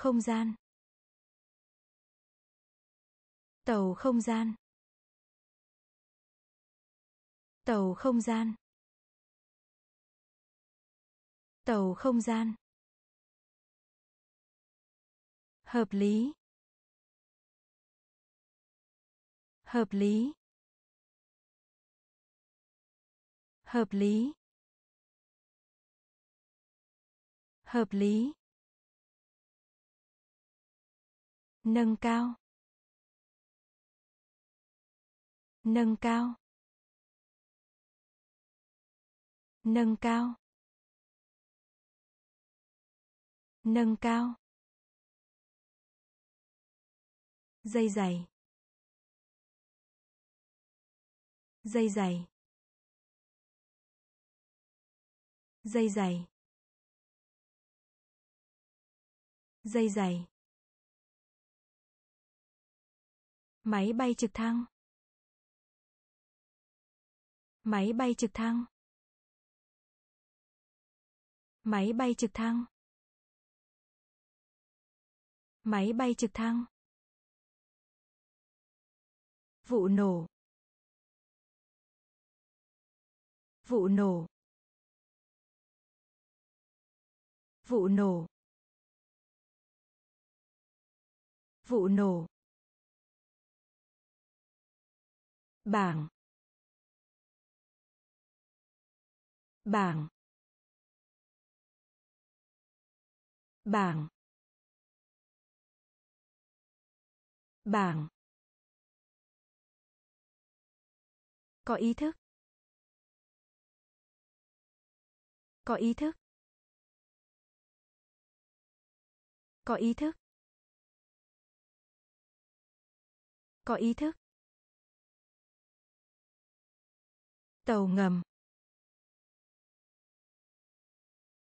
không gian. Tàu không gian. Tàu không gian. Tàu không gian. Hợp lý. Hợp lý. Hợp lý. Hợp lý. Nâng cao. Nâng cao. Nâng cao. Nâng cao. Dây dày. Dây dày. Dây dày. Dây dày. Máy bay trực thăng. Máy bay trực thăng. Máy bay trực thăng. Máy bay trực thăng. Vụ nổ. Vụ nổ. Vụ nổ. Vụ nổ. Bảng bảng bảng bảng có ý thức. Có ý thức. Có ý thức. Có ý thức. Tàu ngầm.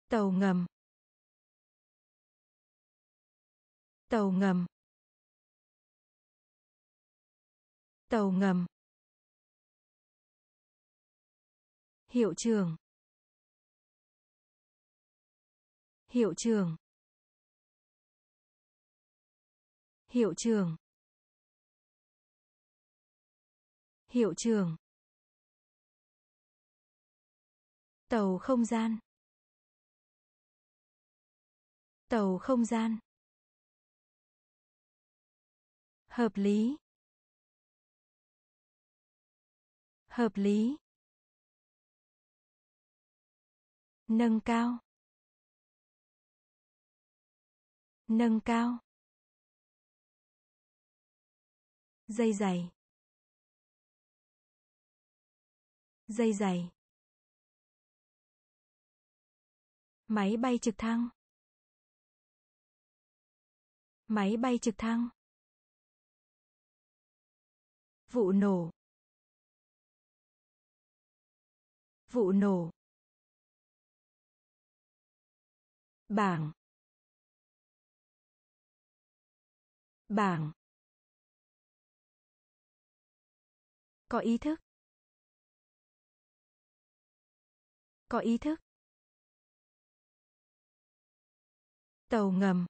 Tàu ngầm. Tàu ngầm. Tàu ngầm. Hiệu trường. Hiệu trường. Hiệu trường. Hiệu trường. Tàu không gian. Tàu không gian. Hợp lý. Hợp lý. Nâng cao. Nâng cao. Dây dày. Dây dày. Máy bay trực thăng. Máy bay trực thăng. Vụ nổ. Vụ nổ. Bảng. Bảng. Có ý thức. Có ý thức. Tàu ngầm.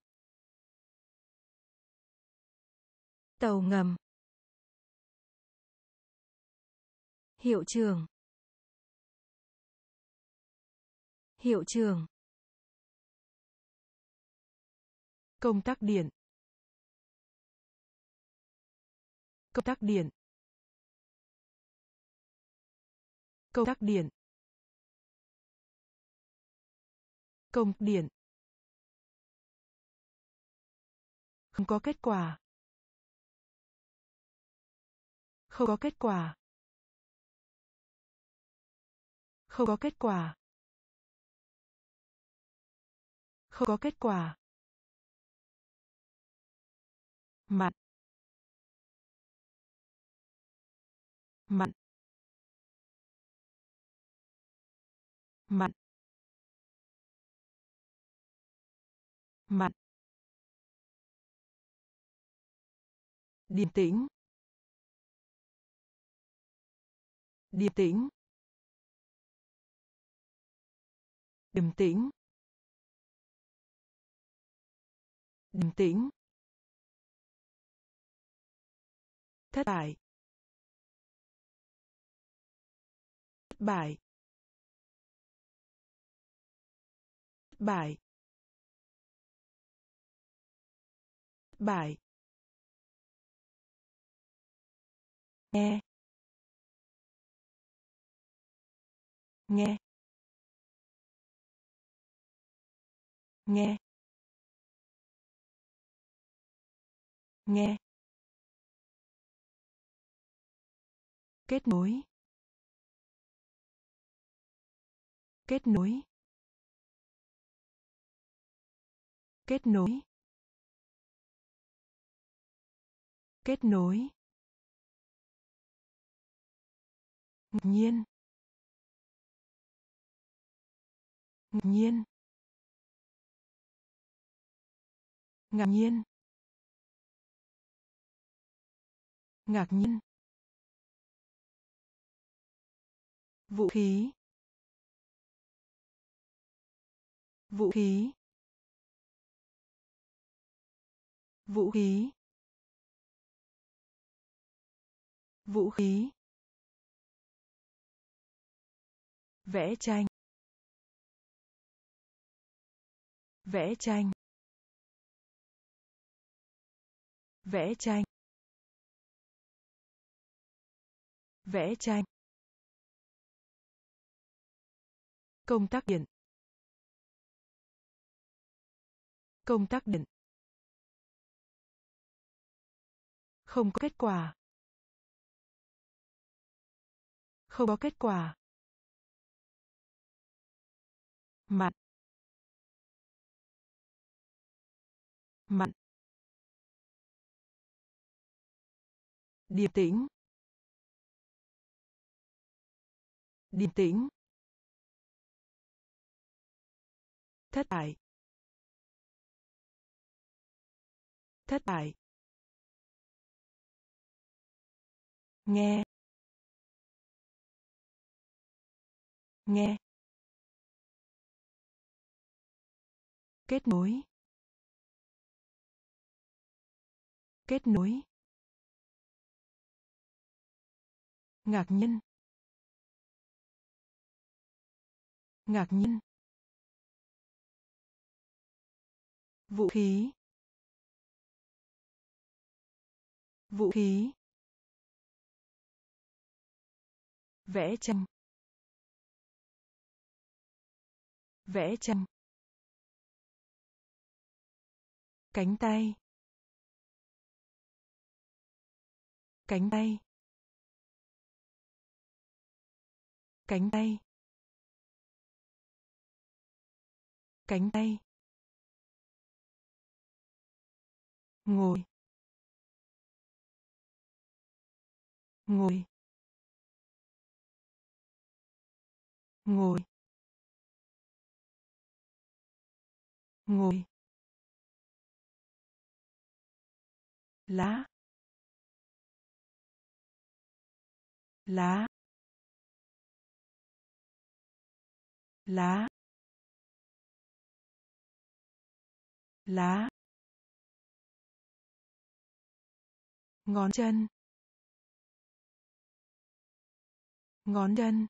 Tàu ngầm. Hiệu trường. Hiệu trường. Công tắc điện. Công tắc điện. Công tắc điện. Công điện. Không có kết quả. Không có kết quả. Không có kết quả. Không có kết quả. Mặn. Mặn. Mặn. Mặn. Điềm tĩnh. Điềm tĩnh. Điềm tĩnh. Điềm tĩnh. Thất bại. Thất bại. Thất bại. Thất bại. Nghe. Nghe. Nghe. Nghe. Kết nối. Kết nối. Kết nối. Kết nối. Nhiên. Ngạc nhiên. Ngạc nhiên. Ngạc nhiên. Vũ khí. Vũ khí. Vũ khí. Vũ khí. Vẽ tranh. Vẽ tranh. Vẽ tranh. Vẽ tranh. Công tắc điện. Công tắc điện. Không có kết quả. Không có kết quả mặn. Mặn. Điềm tĩnh. Điềm tĩnh. Thất bại. Thất bại. Nghe. Nghe. Kết nối. Kết nối. Ngạc nhiên. Ngạc nhiên. Vũ khí. Vũ khí. Vẽ tranh vẽ tranh cánh tay. Cánh tay. Cánh tay. Cánh tay. Ngồi. Ngồi. Ngồi. Ngồi. Lá. Lá. Lá. Lá. Ngón chân. Ngón chân.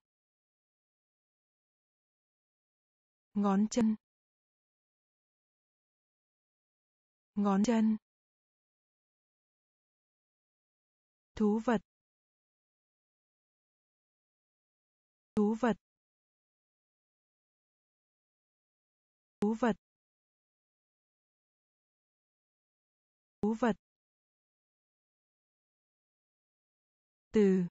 Ngón chân. Ngón chân. Thú vật. Thú vật. Thú vật. Thú vật. Từ.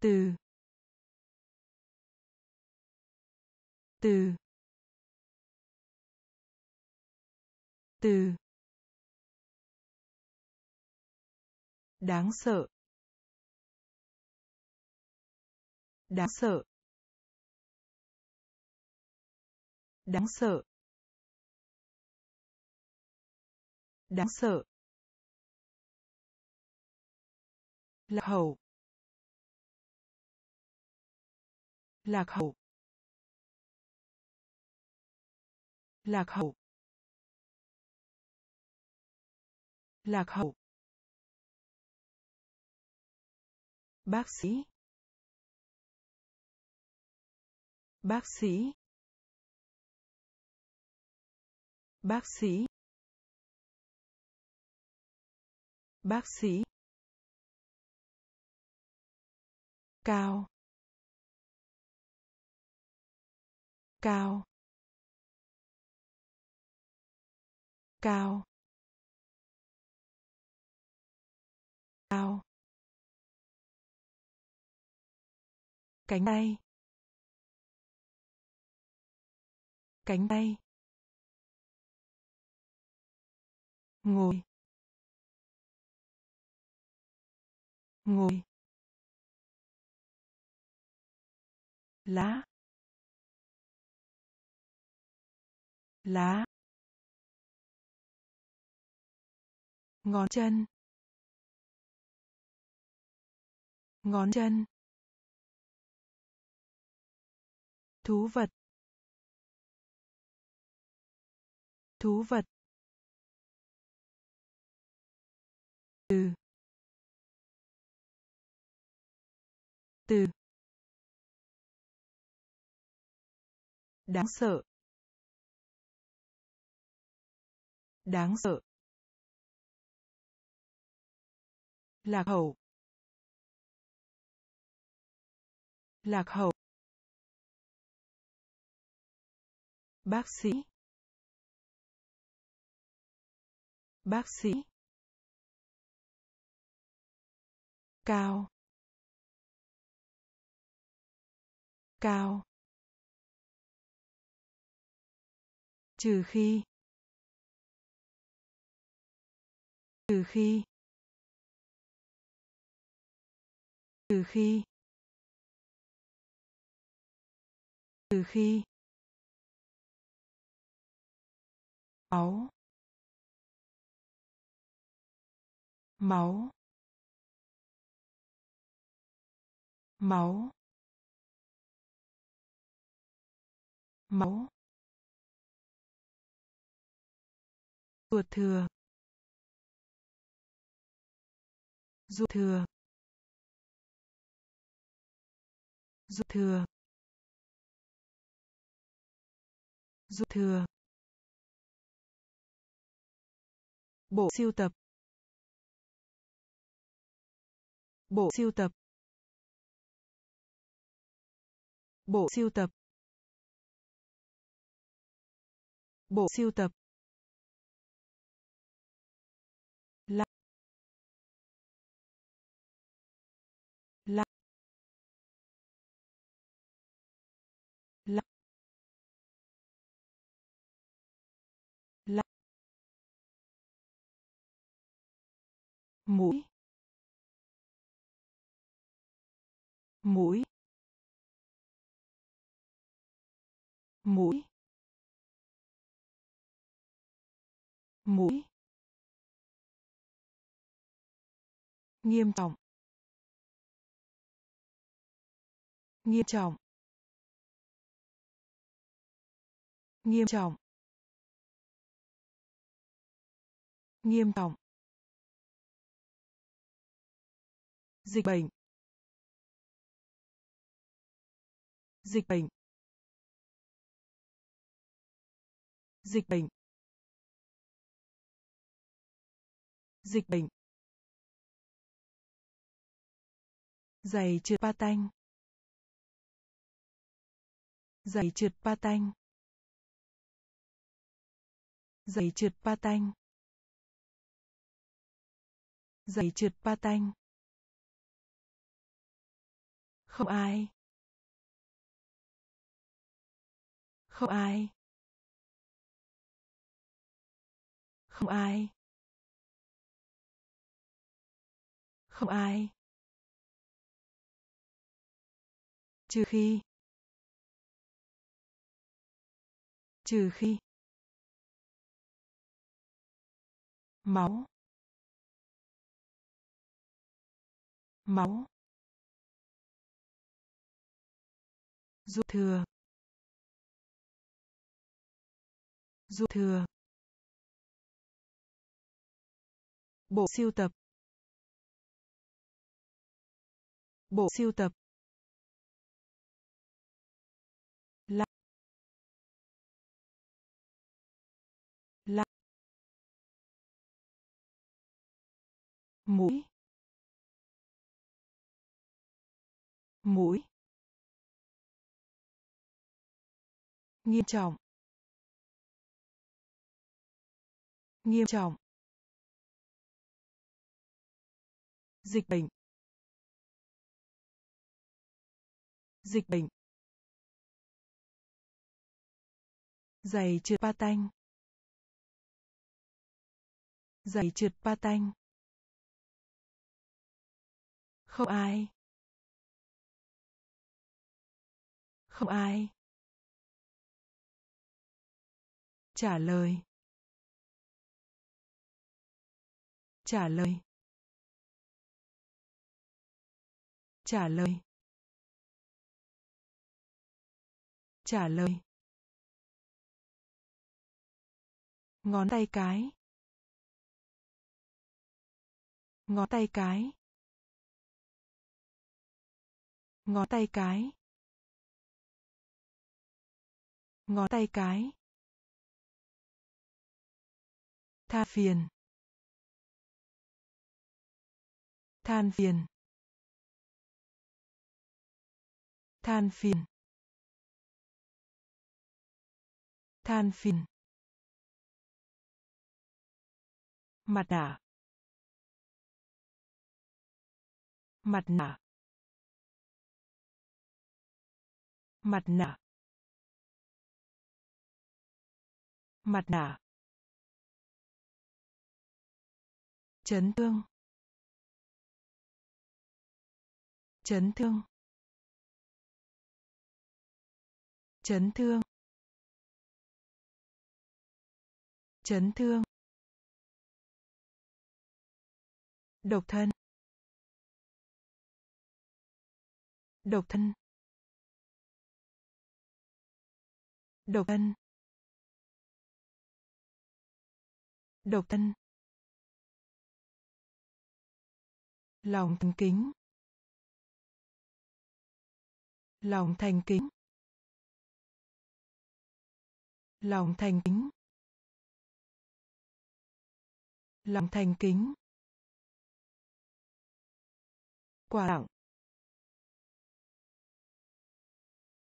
Từ. Từ. Từ. Đáng sợ. Đáng sợ. Đáng sợ. Đáng sợ. Lạc hậu. Lạc hậu. Lạc hậu. Lạc hậu. Bác sĩ. Bác sĩ. Bác sĩ. Bác sĩ. Cao. Cao. Cao. Cao. Cánh tay cánh tay ngồi. Ngồi. Lá. Lá. Ngón chân. Ngón chân. Thú vật. Thú vật. Từ. Từ. Đáng sợ. Đáng sợ. Lạc hậu. Lạc hậu. Bác sĩ. Bác sĩ. Cao. Cao. Trừ khi. Trừ khi. Trừ khi. Trừ khi. Máu. Máu. Máu. Máu. Ruột thừa. Ruột thừa. Ruột thừa. Ruột thừa. Bộ siêu tập. Bộ siêu tập. Bộ siêu tập. Bộ siêu tập. Mũi mũi mũi mũi. Nghiêm trọng. Nghiêm trọng. Nghiêm trọng. Nghiêm trọng. Dịch bệnh. Dịch bệnh. Dịch bệnh. Dịch bệnh. Giày trượt pa tanh. Giày trượt pa tanh. Giày trượt pa tanh. Giày trượt pa tanh không ai. Không ai. Không ai. Không ai. Trừ khi. Trừ khi. Máu. Máu. Dụ thừa. Dụ thừa. Bộ siêu tập. Bộ siêu tập. Là, là, mũi. Mũi. Nghiêm trọng. Nghiêm trọng. Dịch bệnh. Dịch bệnh. Giày trượt pa tanh. Giày trượt pa tanh. Không ai. Không ai. Trả lời. Trả lời. Trả lời. Trả lời. Ngón tay cái. Ngón tay cái. Ngón tay cái. Ngón tay cái. Tha phiền. Than phiền. Than phiền. Than phiền. Mặt nạ. Mặt nạ. Mặt nạ. Mặt nạ. Chấn thương. Chấn thương. Chấn thương. Chấn thương. Độc thân. Độc thân. Độc thân. Độc thân. Lòng thành kính. Lòng thành kính. Lòng thành kính. Lòng thành kính. Quà tặng.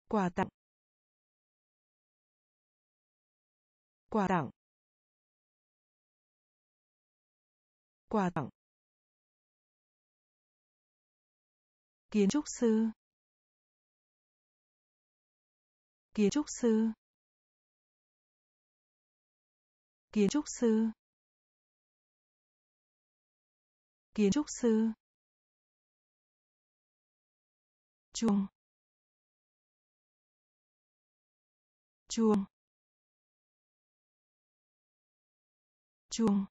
Quà tặng. Quà tặng. Quà tặng. Kiến trúc sư. Kiến trúc sư. Kiến trúc sư. Kiến trúc sư. Chuông. Chuông. Chuông.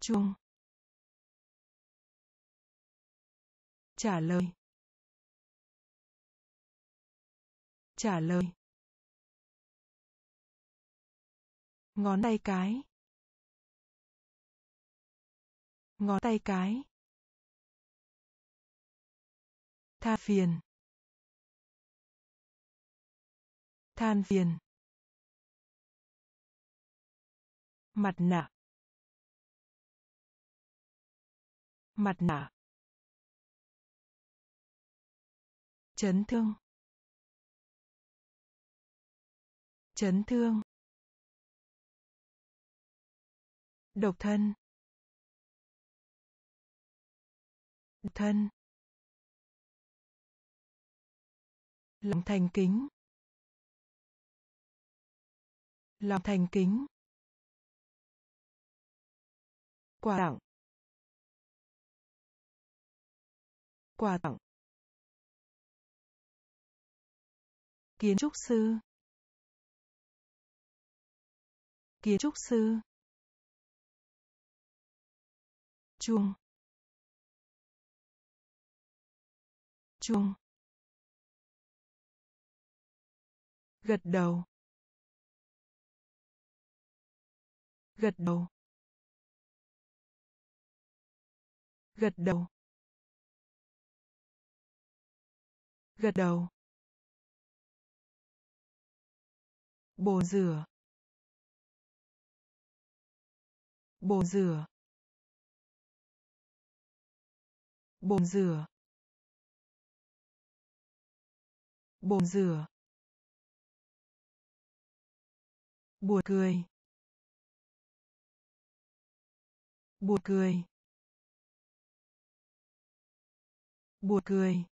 Chuông. Trả lời. Trả lời. Ngón tay cái. Ngón tay cái. Tha phiền. Than phiền. Mặt nạ. Mặt nạ. Chấn thương. Chấn thương. Độc thân. Độc thân. Lòng thành kính. Lòng thành kính. Quà tặng. Quà tặng. Kiến trúc sư. Kiến trúc sư. Chuông. Chuông. Gật đầu. Gật đầu. Gật đầu. Gật đầu. Bồn rửa. Bồn rửa. Bồn rửa. Bồn rửa. Buồn cười. Buồn cười. Buồn cười.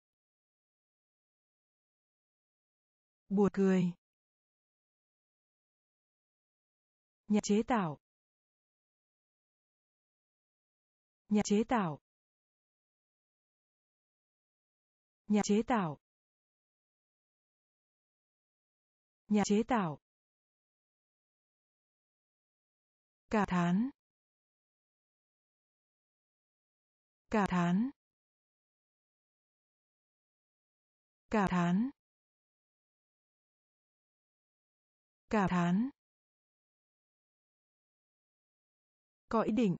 Buồn cười. Nhà chế tạo. Nhà chế tạo. Nhà chế tạo. Nhà chế tạo. Cả thán cả thán cả thán cả thán có ý định.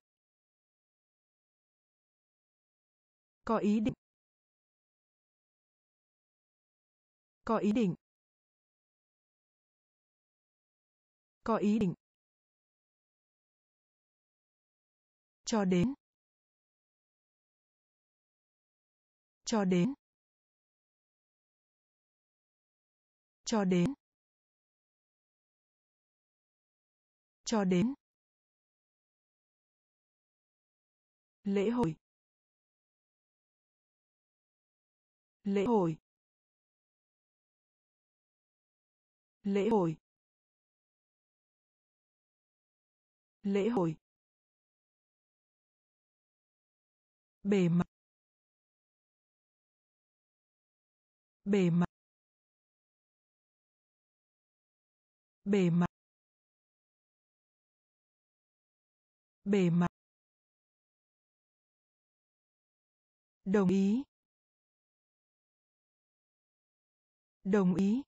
Có ý định. Có ý định. Có ý định. Cho đến. Cho đến. Cho đến. Cho đến. Lễ hội. Lễ hội. Lễ hội. Lễ hội. Bề mặt. Bề mặt. Bề mặt. Bề mặt. Đồng ý. Đồng ý.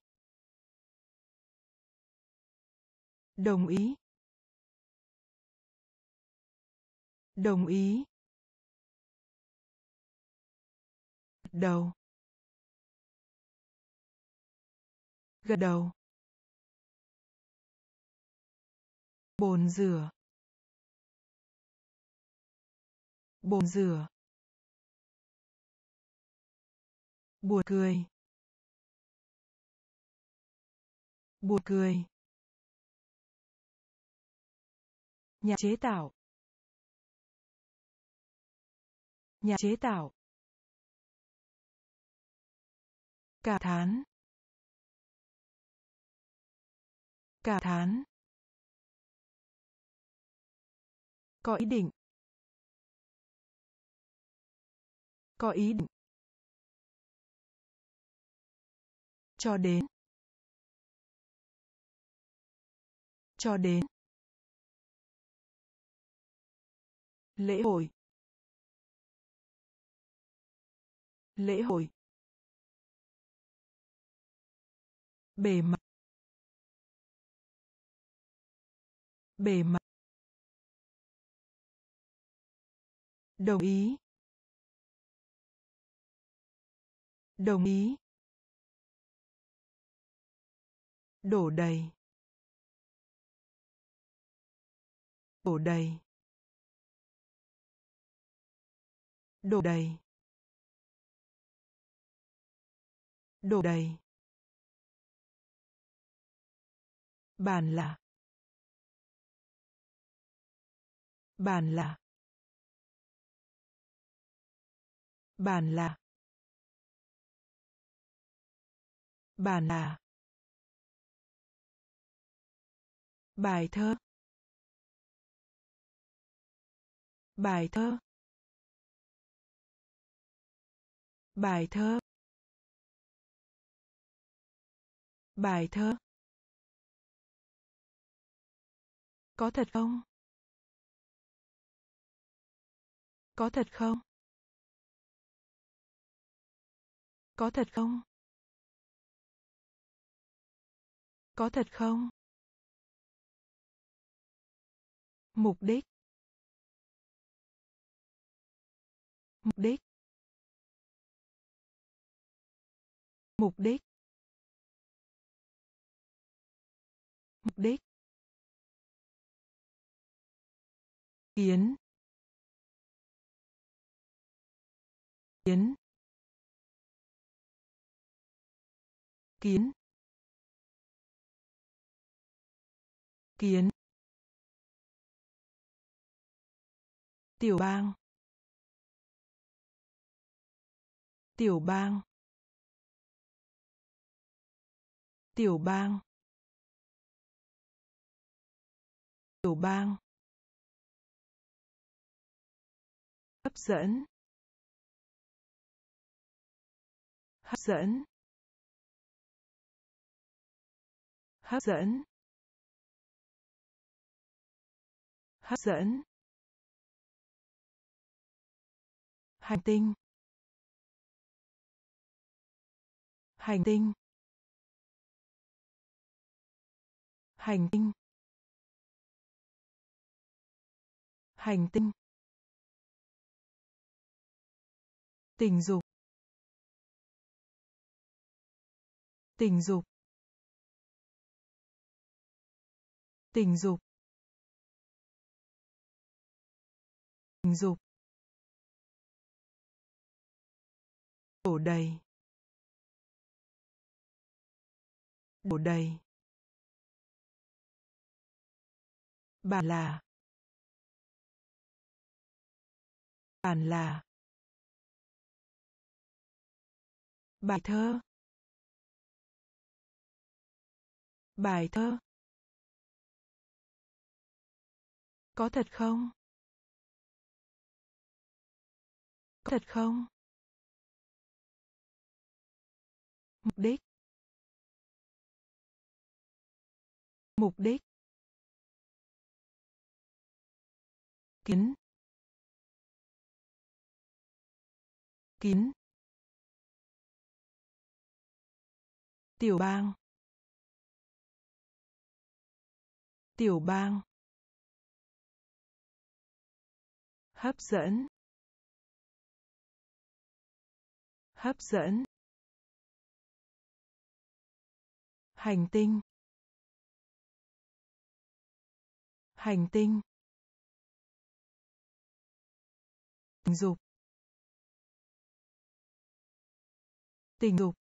Đồng ý. Đồng ý. Đầu. Gật đầu. Bồn rửa. Bồn rửa. Buồn cười. Buồn cười. Nhà chế tạo. Nhà chế tạo. Cả thán cả thán có ý định. Có ý định. Cho đến. Cho đến. Lễ hội. Lễ hội. Bề mặt. Bề mặt. Đồng ý. Đồng ý. Đổ đầy. Đổ đầy. Đổ đầy. Đổ đầy. Bàn là bàn là bàn là bàn là bài thơ. Bài thơ. Bài thơ. Bài thơ. Có thật không? Có thật không? Có thật không? Có thật không? Mục đích. Mục đích. Mục đích. Mục đích. Kiến. Kiến. Kiến. Kiến. Tiểu bang. Tiểu bang. Tiểu bang. Tiểu bang. hấp dẫn hấp dẫn hấp dẫn hấp dẫn hành tinh. Hành tinh. Hành tinh. Hành tinh. Tình dục. Tình dục. Tình dục. Tình dục. Đổ đầy. Đổ đầy. Bản là. Bản là. Bài thơ. Bài thơ. Có thật không? Có thật không? Mục đích. Mục đích. Kín. Kín. Tiểu bang. Tiểu bang. Hấp dẫn. Hấp dẫn. Hành tinh. Hành tinh. Tình dục. Tình dục.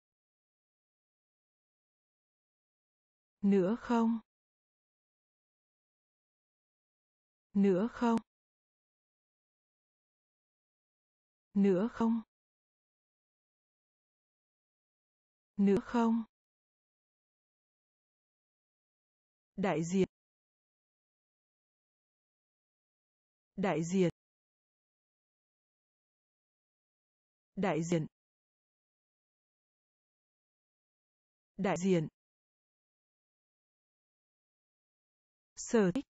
Nữa không? Nữa không? Nữa không? Nữa không? Đại diện. Đại diện. Đại diện. Đại diện. Sở thích.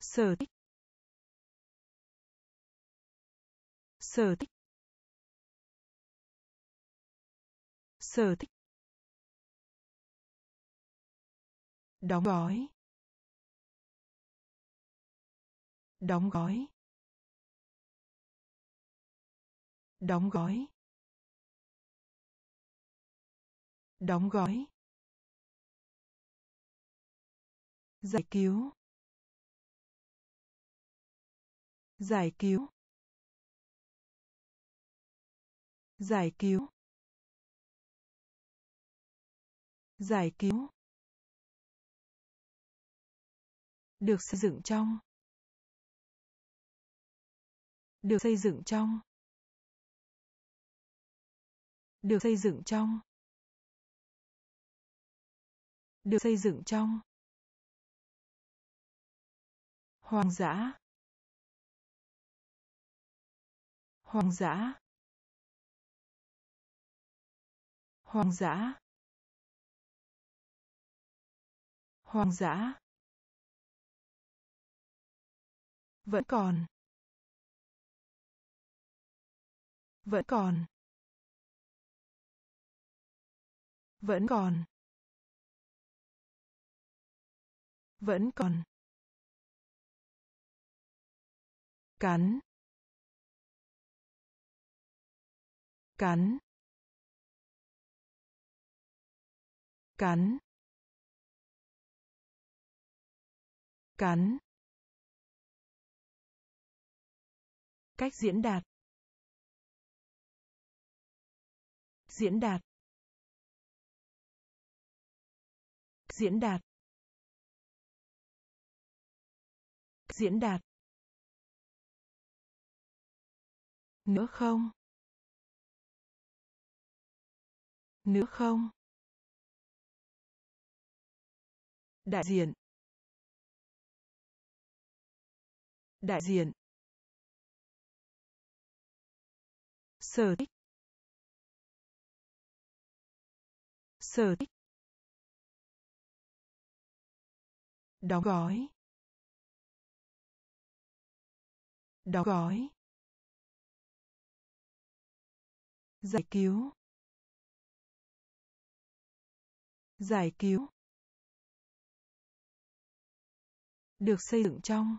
Sở thích. Sở thích. Sở thích. Đóng gói. Đóng gói. Đóng gói. Đóng gói. Giải cứu. Giải cứu. Giải cứu. Giải cứu. Được xây dựng trong. Được xây dựng trong. Được xây dựng trong. Được xây dựng trong. Hoang dã. Hoang dã. Hoang dã. Hoang dã. Vẫn còn. Vẫn còn. Vẫn còn. Vẫn còn. Cắn. Cắn. Cắn. Cắn. Cách diễn đạt. Diễn đạt. Diễn đạt. Diễn đạt. Nữa không? Nữa không? Đại diện. Đại diện. Sở thích. Sở thích. Đóng gói. Đóng gói. Giải cứu. Giải cứu. Được xây dựng trong.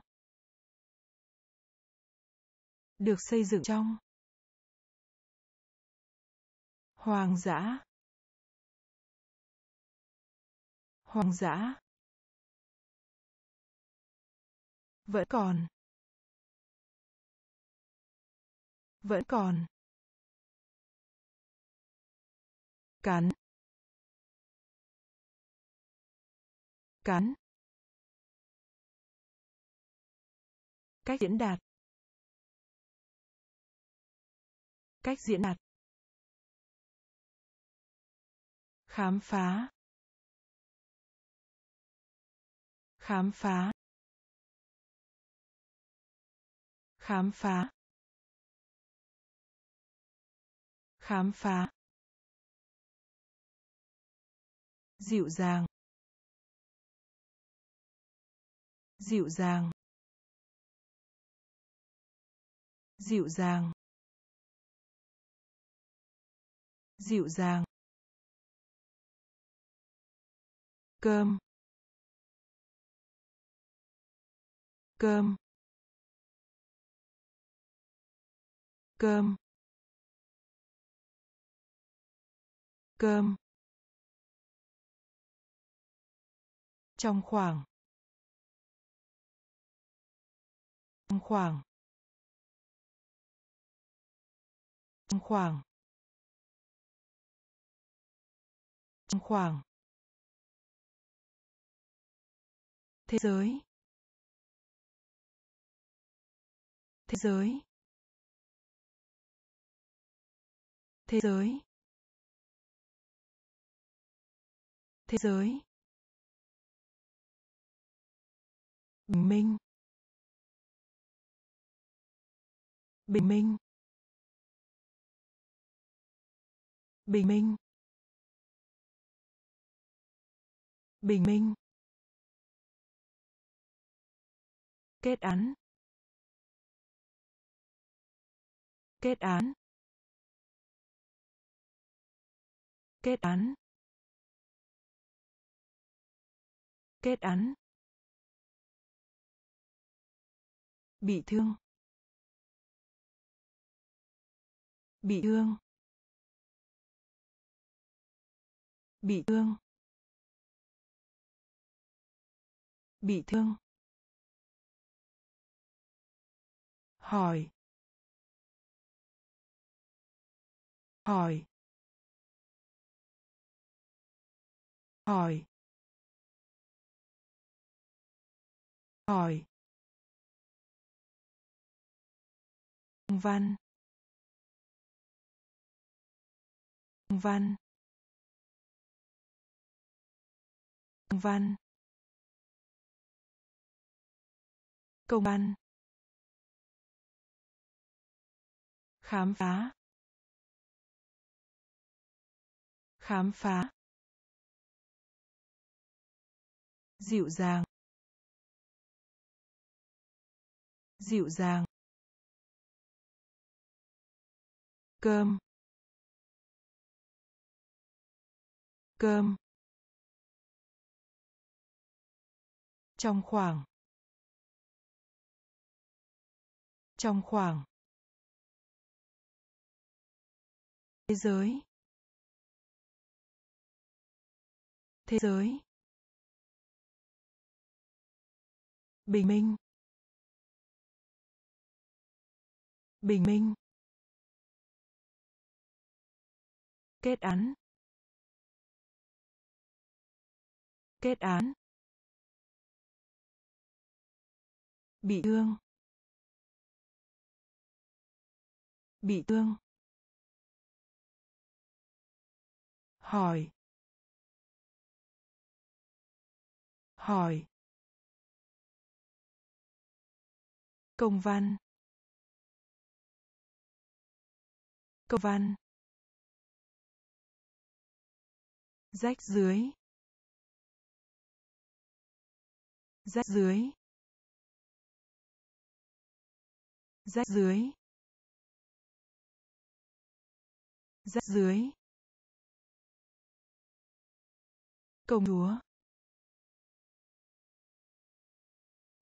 Được xây dựng trong hoàng dã. Hoàng dã. Vẫn còn. Vẫn còn. Cắn. Cắn. Cách diễn đạt. Cách diễn đạt. Khám phá. Khám phá. Khám phá. Khám phá. Dịu dàng. Dịu dàng. Dịu dàng. Dịu dàng. Cơm. Cơm. Cơm. Cơm. Trong khoảng. Trong khoảng. Trong khoảng. Trong khoảng. Thế giới. Thế giới. Thế giới. Thế giới. Bình minh. Bình minh. Bình minh. Bình minh. Kết án. Kết án. Kết án. Kết án. Bị thương. Bị thương. Bị thương. Bị thương. Hỏi. Hỏi. Hỏi. Hỏi. Văn. Văn. Văn. Công văn. Khám phá. Khám phá. Dịu dàng. Dịu dàng. Cơm. Cơm. Trong khoảng. Trong khoảng. Thế giới. Thế giới. Bình minh. Bình minh. Kết án. Kết án. Bị thương. Bị thương. Hỏi. Hỏi. Công văn. Công văn. Rách dưới. Rách dưới. Rách dưới. Rách dưới. Công chúa.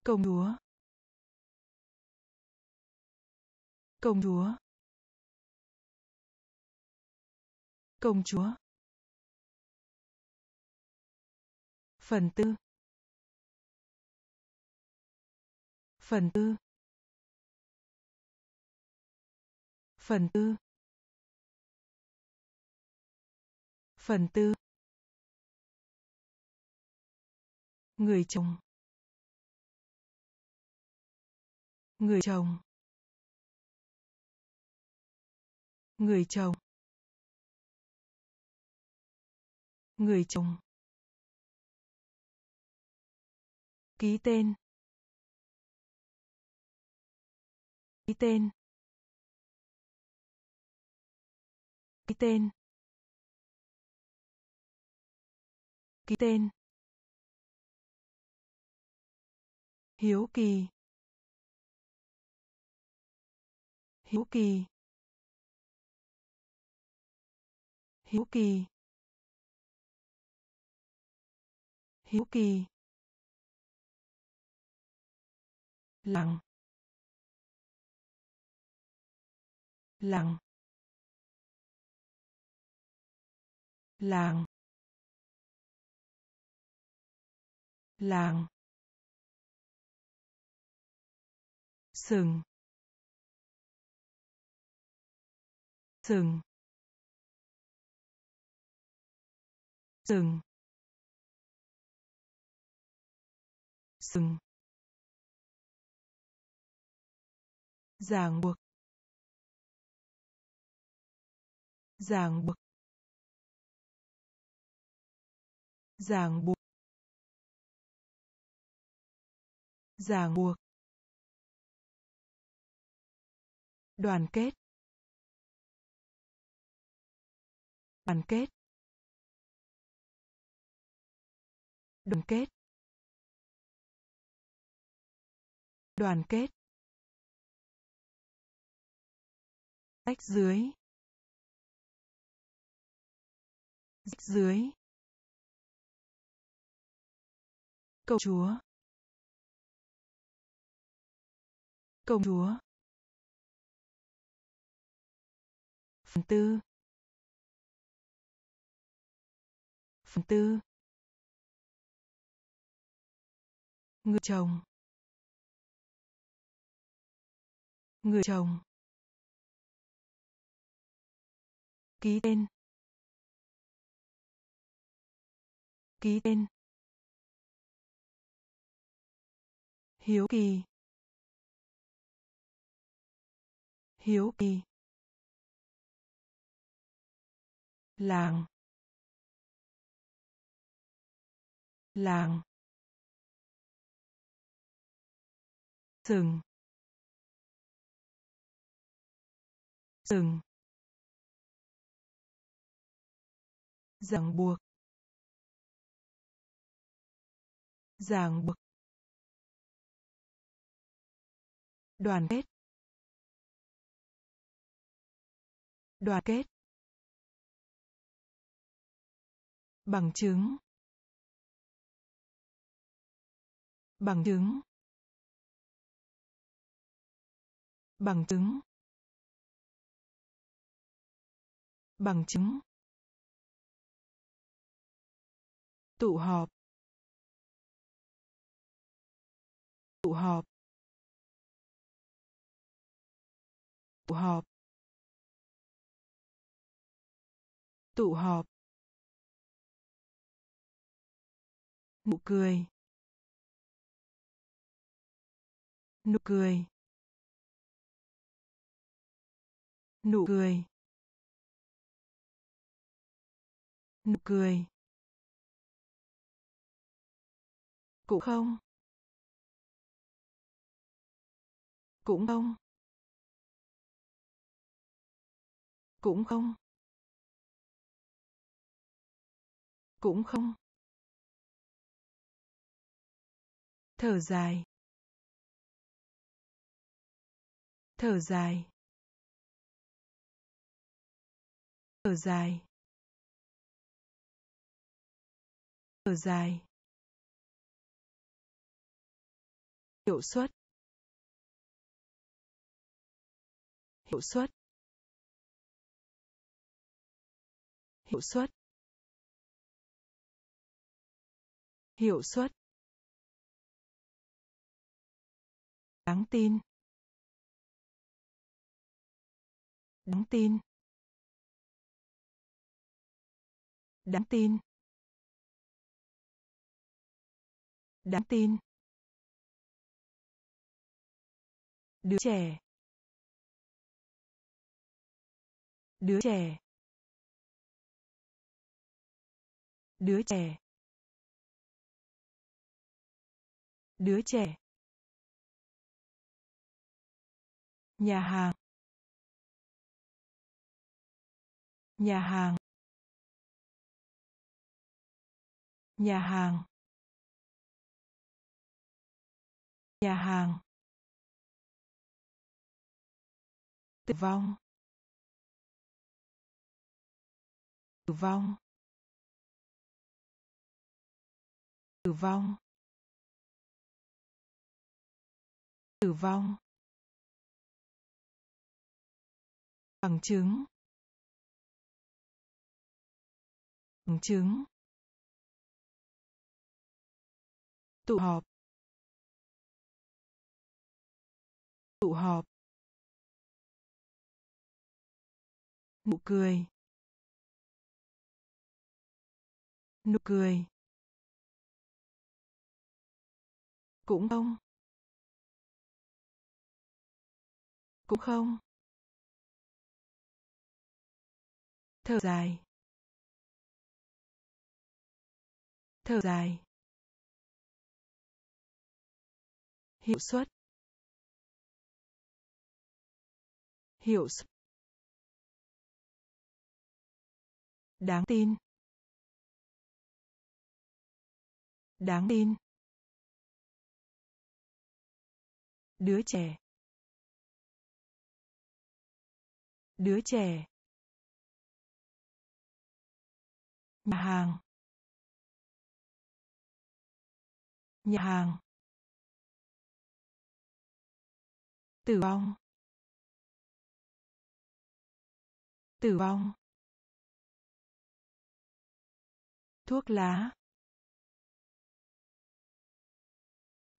Công chúa. Công chúa. Công chúa. Phần tư. Phần tư. Phần tư. Phần tư. Người chồng. Người chồng. Người chồng. Người chồng. Ký tên. Ký tên. Ký tên. Ký tên. Hiếu kỳ. Hiếu kỳ. Hiếu kỳ. Hiếu kỳ. Lặng. Lặng. Làng. Làng. Sừng. Sừng. Sừng. Sừng. Ràng buộc. Ràng buộc. Ràng buộc. Ràng buộc. Đoàn kết. Đoàn kết. Đoàn kết. Đoàn kết. Rách dưới. Rách dưới. Công chúa. Công chúa. Phần tư. Phần tư. Người chồng. Người chồng. Ký tên. Ký tên. Hiếu kỳ. Hiếu kỳ. Làng. Làng. Sừng. Sừng. Ràng buộc. Ràng buộc. Đoàn kết. Đoàn kết. Bằng chứng. Bằng chứng. Bằng chứng. Bằng chứng. Tụ họp. Tụ họp. Tụ họp. Tụ họp. Nụ cười. Nụ cười. Nụ cười. Nụ cười. Cũng không. Cũng không. Cũng không. Cũng không. Thở dài. Thở dài. Thở dài. Thở dài. Hiệu suất. Hiệu suất. Hiệu suất. Hiệu suất. Đáng tin. Đáng tin. Đáng tin. Đáng tin. Đứa trẻ. Đứa trẻ. Đứa trẻ. Đứa trẻ. Nhà hàng. Nhà hàng. Nhà hàng. Nhà hàng. Tử vong. Tử vong. Tử vong. Tử vong. Bằng chứng. Bằng chứng. Tụ họp. Tụ họp. Nụ cười. Nụ cười. Cũng không. Cũng không. Thở dài. Thở dài. Hiệu suất. Hiệu suất đáng tin. Đáng tin. Đứa trẻ. Đứa trẻ. Nhà hàng. Nhà hàng. Tử vong. Tử vong. Thuốc lá.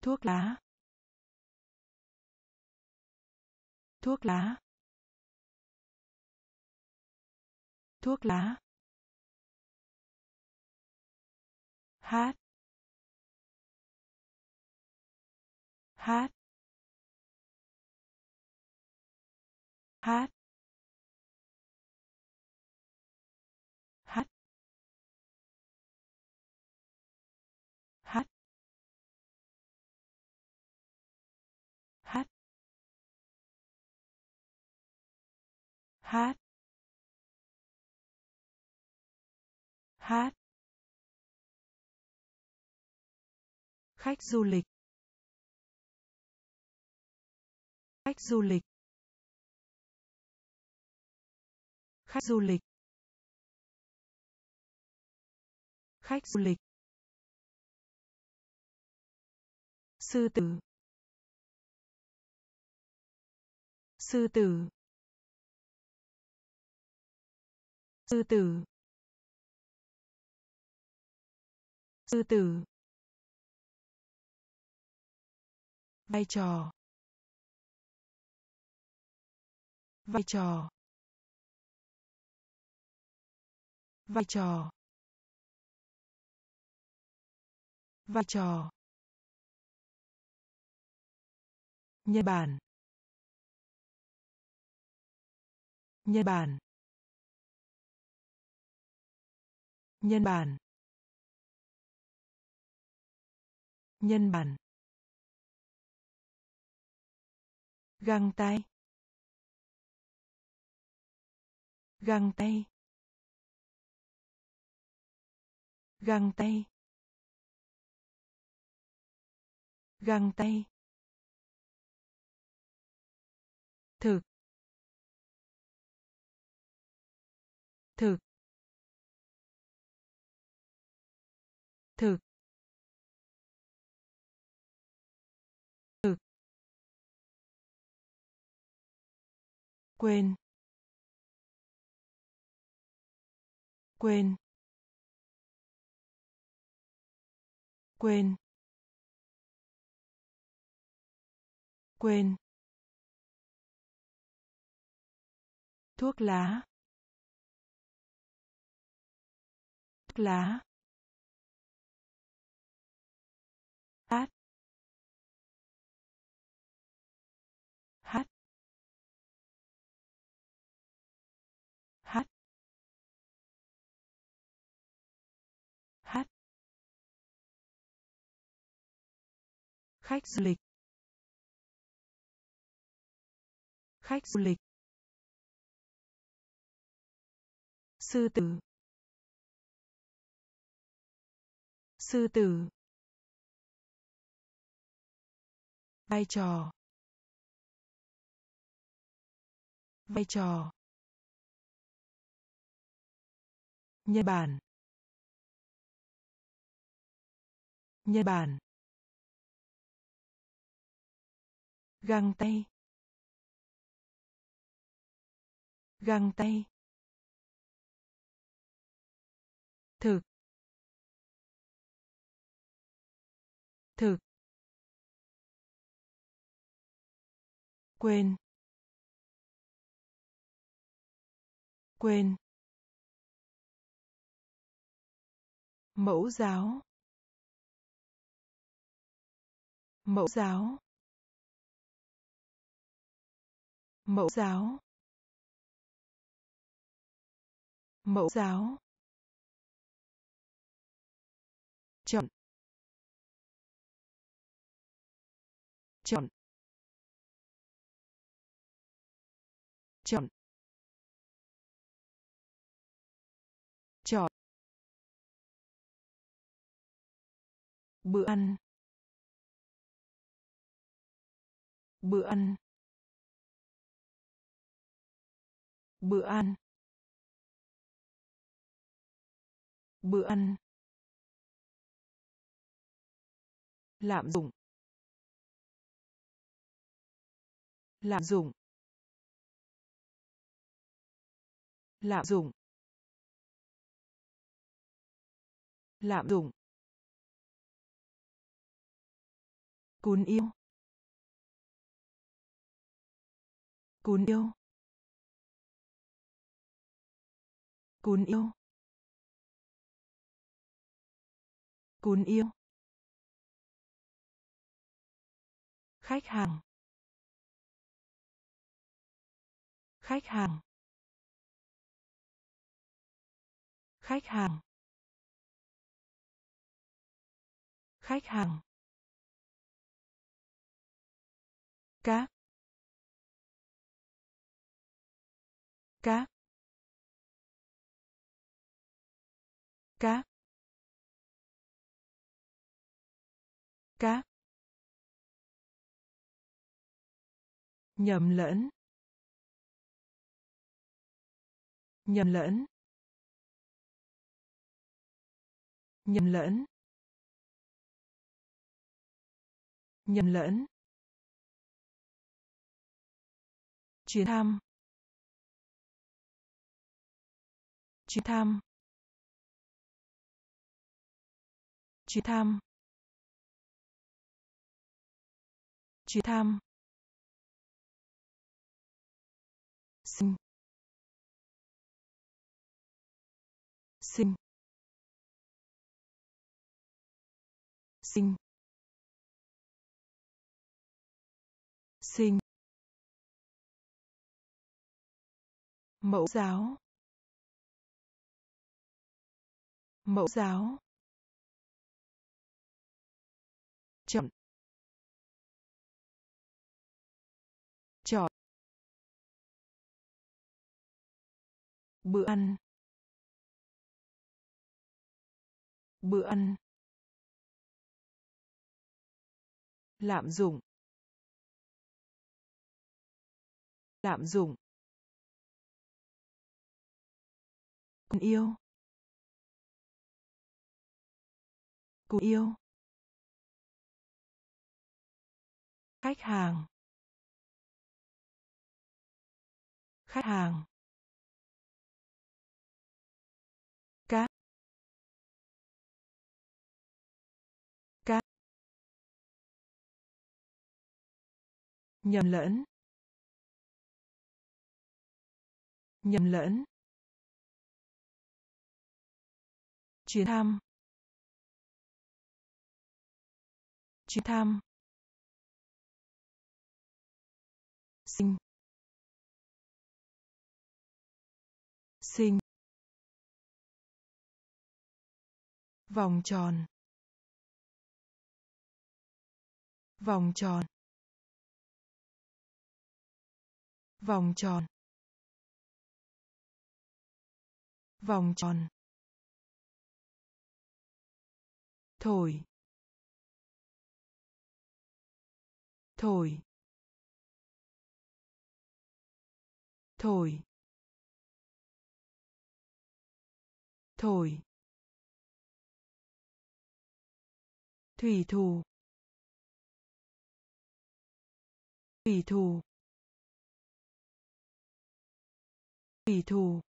Thuốc lá. Thuốc lá. Thuốc lá. Hát. Hát. Hát. Hát. Hát. Hát. Hát. Hát. Khách du lịch. Khách du lịch. Khách du lịch. Khách du lịch. Sư tử. Sư tử. Sư tử. Sư tử. Vai trò. Vai trò. Vai trò. Vai trò. Nhân bản. Nhân bản. Nhân bản. Nhân bản. Găng tay. Găng tay. Găng tay. Găng tay. Thực. Thực. Thực. Quên. Quên. Quên. Quên. Thuốc lá. Thuốc lá. Khách du lịch. Khách du lịch. Sư tử. Sư tử. Vai trò. Vai trò. Nhân bản. Nhân bản. Găng tay. Găng tay. Thực. Thực. Quên. Quên. Mẫu giáo. Mẫu giáo. Mẫu giáo. Mẫu giáo. Chọn. Chọn. Chọn. Chọn. Bữa ăn. Bữa ăn. Bữa ăn. Bữa ăn. Lạm dụng. Lạm dụng. Lạm dụng. Lạm dụng. Cún yêu. Cún yêu. Cún yêu. Cún yêu. Khách hàng. Khách hàng. Khách hàng. Khách hàng. Các các cá, cá, nhầm lẫn. Nhầm lẫn. Nhầm lẫn. Nhầm lẫn. Chuyến thăm. Chuyến thăm. Chuyến thăm. Chuyến thăm. Sinh sinh sinh sinh mẫu giáo. Mẫu giáo. Chọn bữa ăn. Bữa ăn. Lạm dụng. Lạm dụng. Cùng yêu. Cùng yêu. Khách hàng. Khách hàng. Cá. Cá. Nhầm lẫn. Nhầm lẫn. Chuyến thăm. Chuyến thăm. Sinh. Vòng tròn. Vòng tròn. Vòng tròn. Vòng tròn. Thổi. Thổi. Thổi. Thổi. Thủy thủ. Thủy thủ. Thủy thủ.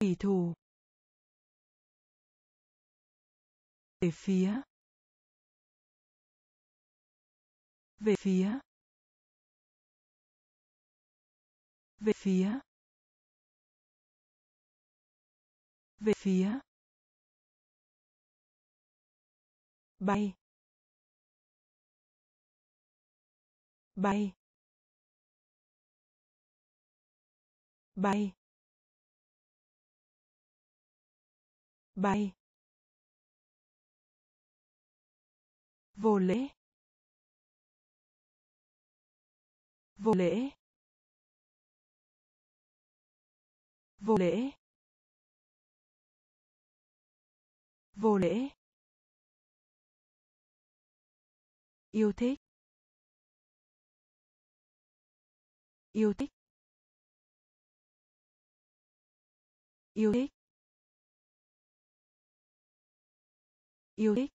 Thủy thủ. Về phía. Về phía. Về phía. Về phía. Bay. Bay. Bay. Bay. Vô lễ. Vô lễ. Vô lễ. Vô lễ. Yêu thích. Yêu thích. Yêu thích. Yêu thích.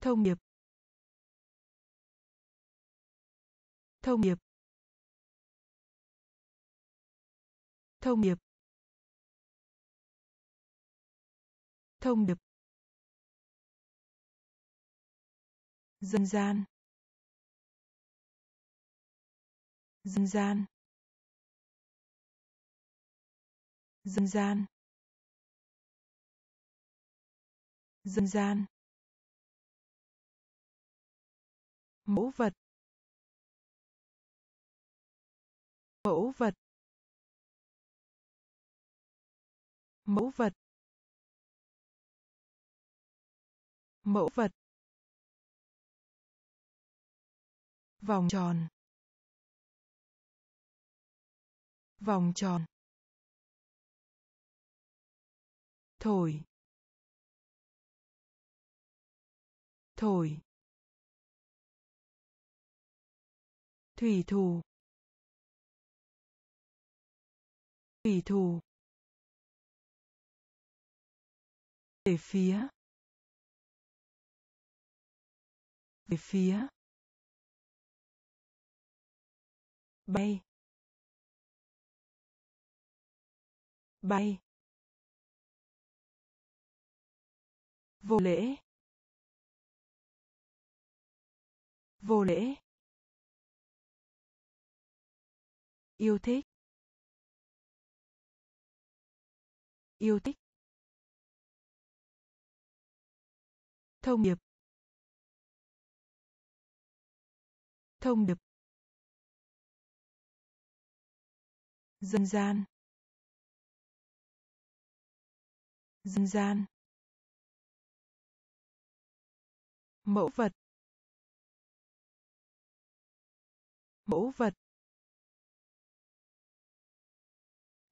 Thông điệp thông điệp thông điệp thông điệp dân gian. Dân gian. Dân gian. Dân gian. Mẫu vật. Mẫu vật. Mẫu vật. Mẫu vật. Vòng tròn. Vòng tròn. Thổi. Thổi. Thủy thủ. Thủy thủ. Về phía. Về phía. Bay. Bay. Vô lễ. Vô lễ. Yêu thích. Yêu thích. Thông điệp. Thông đập Dân gian. Dân gian. Mẫu vật. Mẫu vật.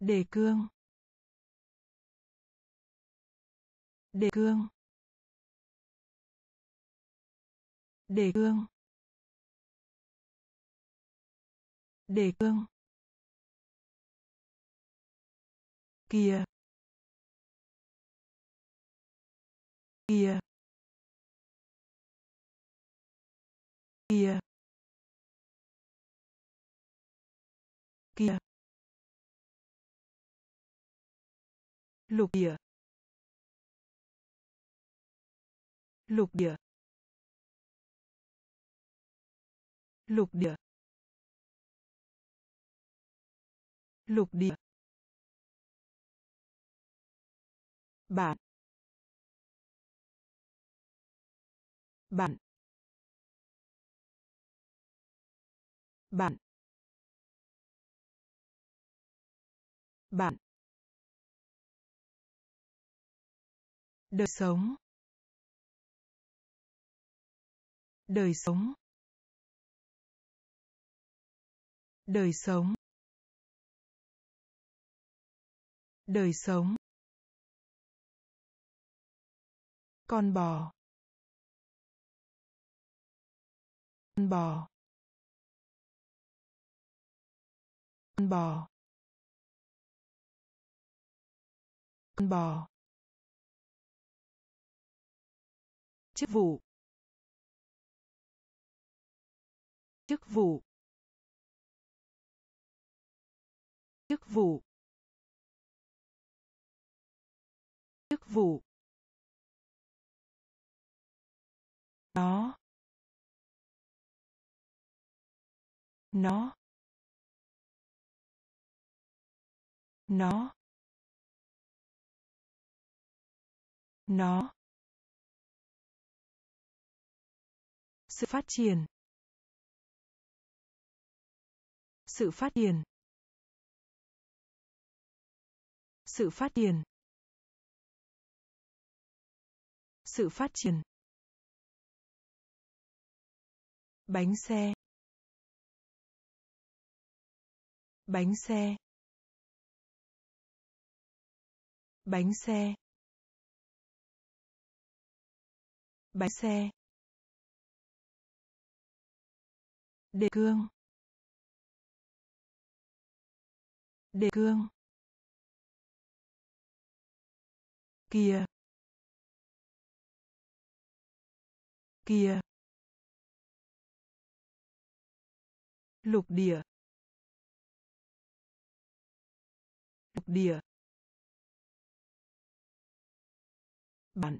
Đề cương. Đề cương. Đề cương. Đề cương. Kia. Kia. Kia. Kia. lục địa lục địa lục địa lục địa. Bạn. Bạn. Bạn. Bạn. Đời sống. Đời sống. Đời sống. Đời sống. Con bò. Con bò. Con bò. Con bò. Chức vụ. Chức vụ. Chức vụ. Chức vụ. Nó. Nó. Nó. Nó. Sự phát triển. Sự phát triển. Sự phát triển. Sự phát triển. Bánh xe. Bánh xe. Bánh xe. Bánh xe. Đề cương. Đề cương. Kia kia. Lục địa. Lục địa. Bạn.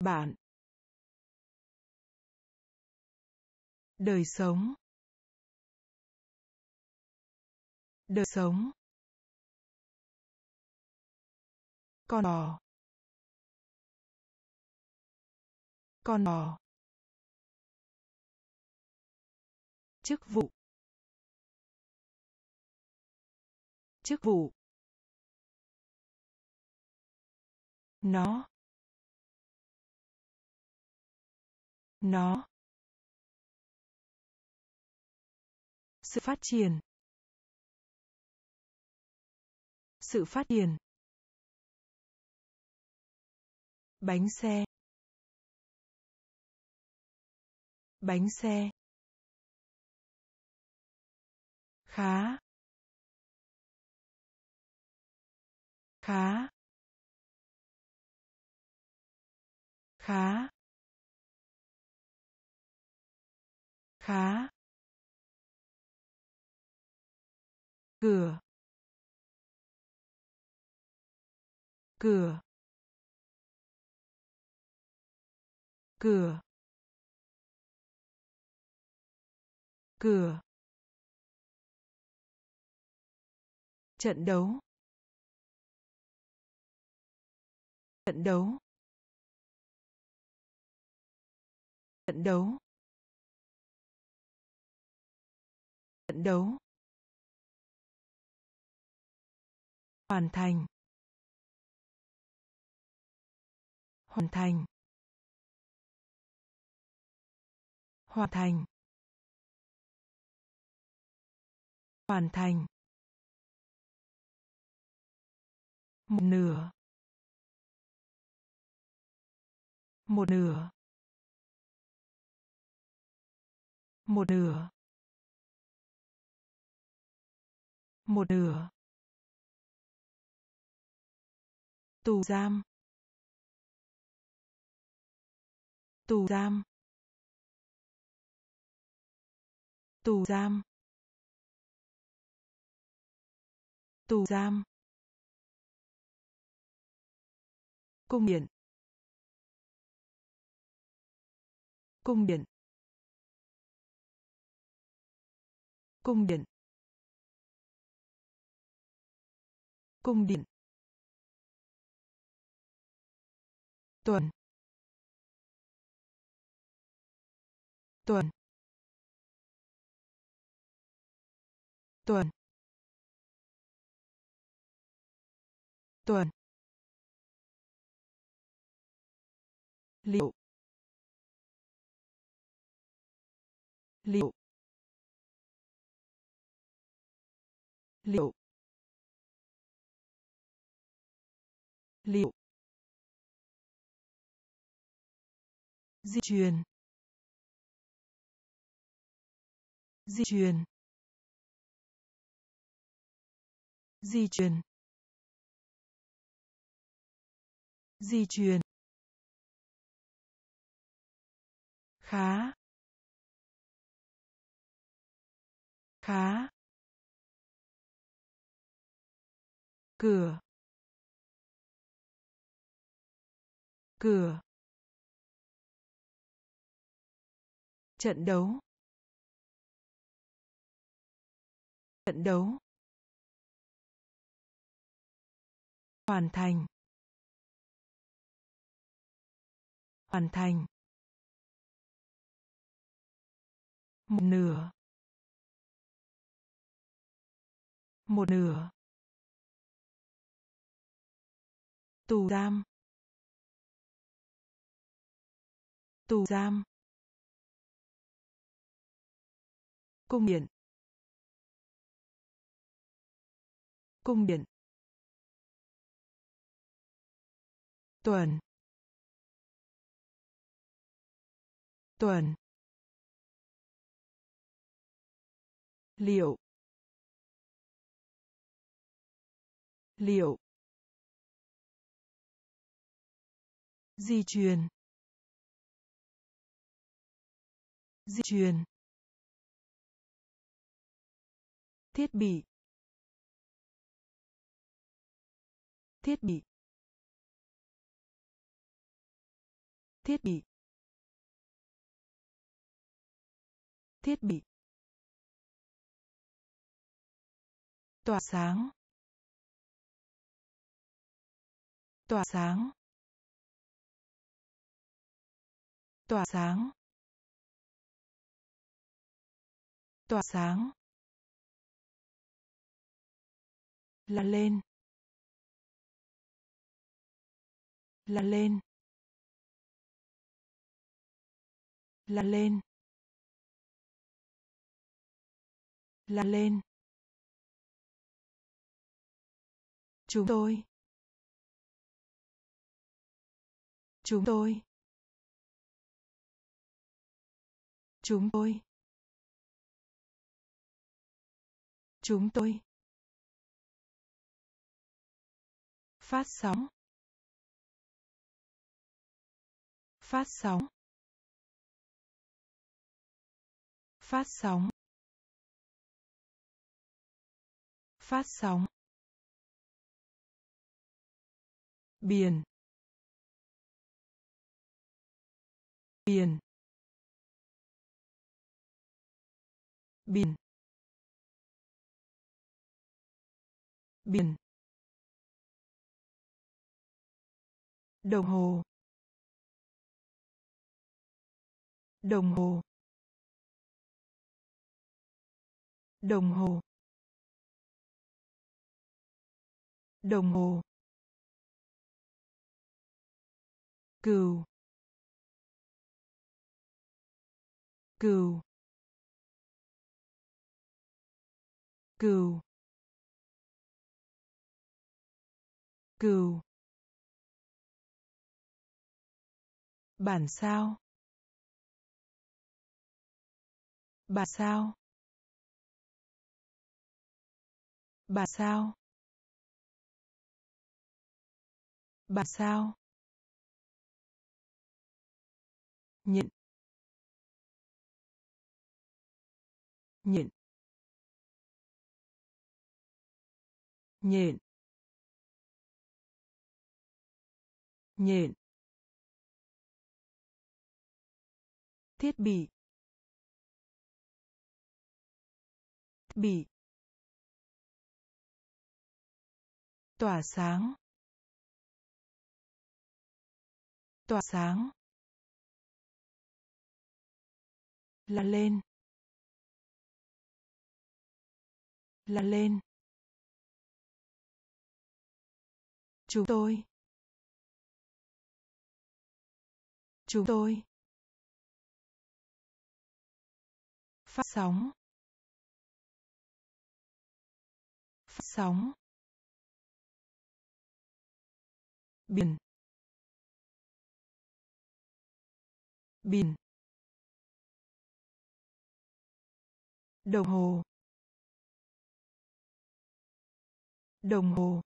Bạn. Đời sống. Đời sống. Con bò. Con bò. Chức vụ. Chức vụ. Nó. Nó. Sự phát triển. Sự phát triển. Bánh xe. Bánh xe. Khá. Khá. Khá. Khá. Cửa. Cửa. Cửa. Cửa. Trận đấu. Trận đấu. Trận đấu. Trận đấu. Hoàn thành. Hoàn thành. Hoàn thành. Hoàn thành. Một nửa. Một nửa. Một nửa. Một nửa. Tù giam. Tù giam. Tù giam. Tù giam. Cung điện. Cung điện. Cung điện. Cung điện. Tuần. Tuần. Tuần. Tuần. Liệu. Liệu. Liệu. Liệu. Di truyền. Di truyền. Di truyền. Di truyền. Khá. Khá. Cửa. Cửa. Trận đấu. Trận đấu. Hoàn thành. Hoàn thành. Một nửa. Một nửa. Tù giam. Tù giam. Cung điện. Cung điện. Tuần. Tuần. Liệu. Liệu. Di truyền. Di truyền. Thiết bị. Thiết bị. Thiết bị. Thiết bị. Tỏa sáng. Tỏa sáng. Tỏa sáng. Tỏa sáng. Là lên. Là lên. Là lên. Là lên. Chúng tôi. Chúng tôi. Chúng tôi. Chúng tôi. Phát sóng. Phát sóng. Phát sóng. Phát sóng. Biển. Biển. Biển. Biển. Đồng hồ. Đồng hồ. Đồng hồ. Đồng hồ cừu cừu cừu cừu. Bản sao bản sao bản sao. Bà sao? Nhịn. Nhịn. Nhịn. Nhịn. Thiết bị. Bị. Tỏa sáng. Tỏa sáng. Là lên. Là lên. Chúng tôi. Chúng tôi. Phát sóng. Phát sóng. Biển. Biển đồng hồ. Đồng hồ.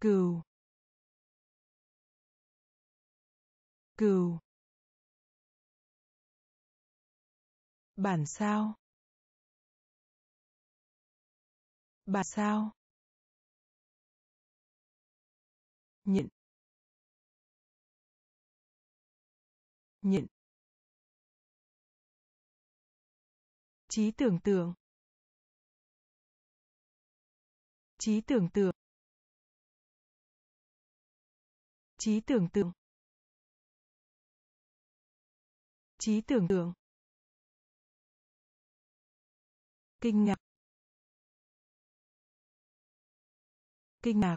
Cừu. Cừu. Bản sao. Bản sao. Nhịn. Nhịn. Trí tưởng tượng. Trí tưởng tượng. Trí tưởng tượng. Trí tưởng tượng. Kinh ngạc. Kinh ngạc.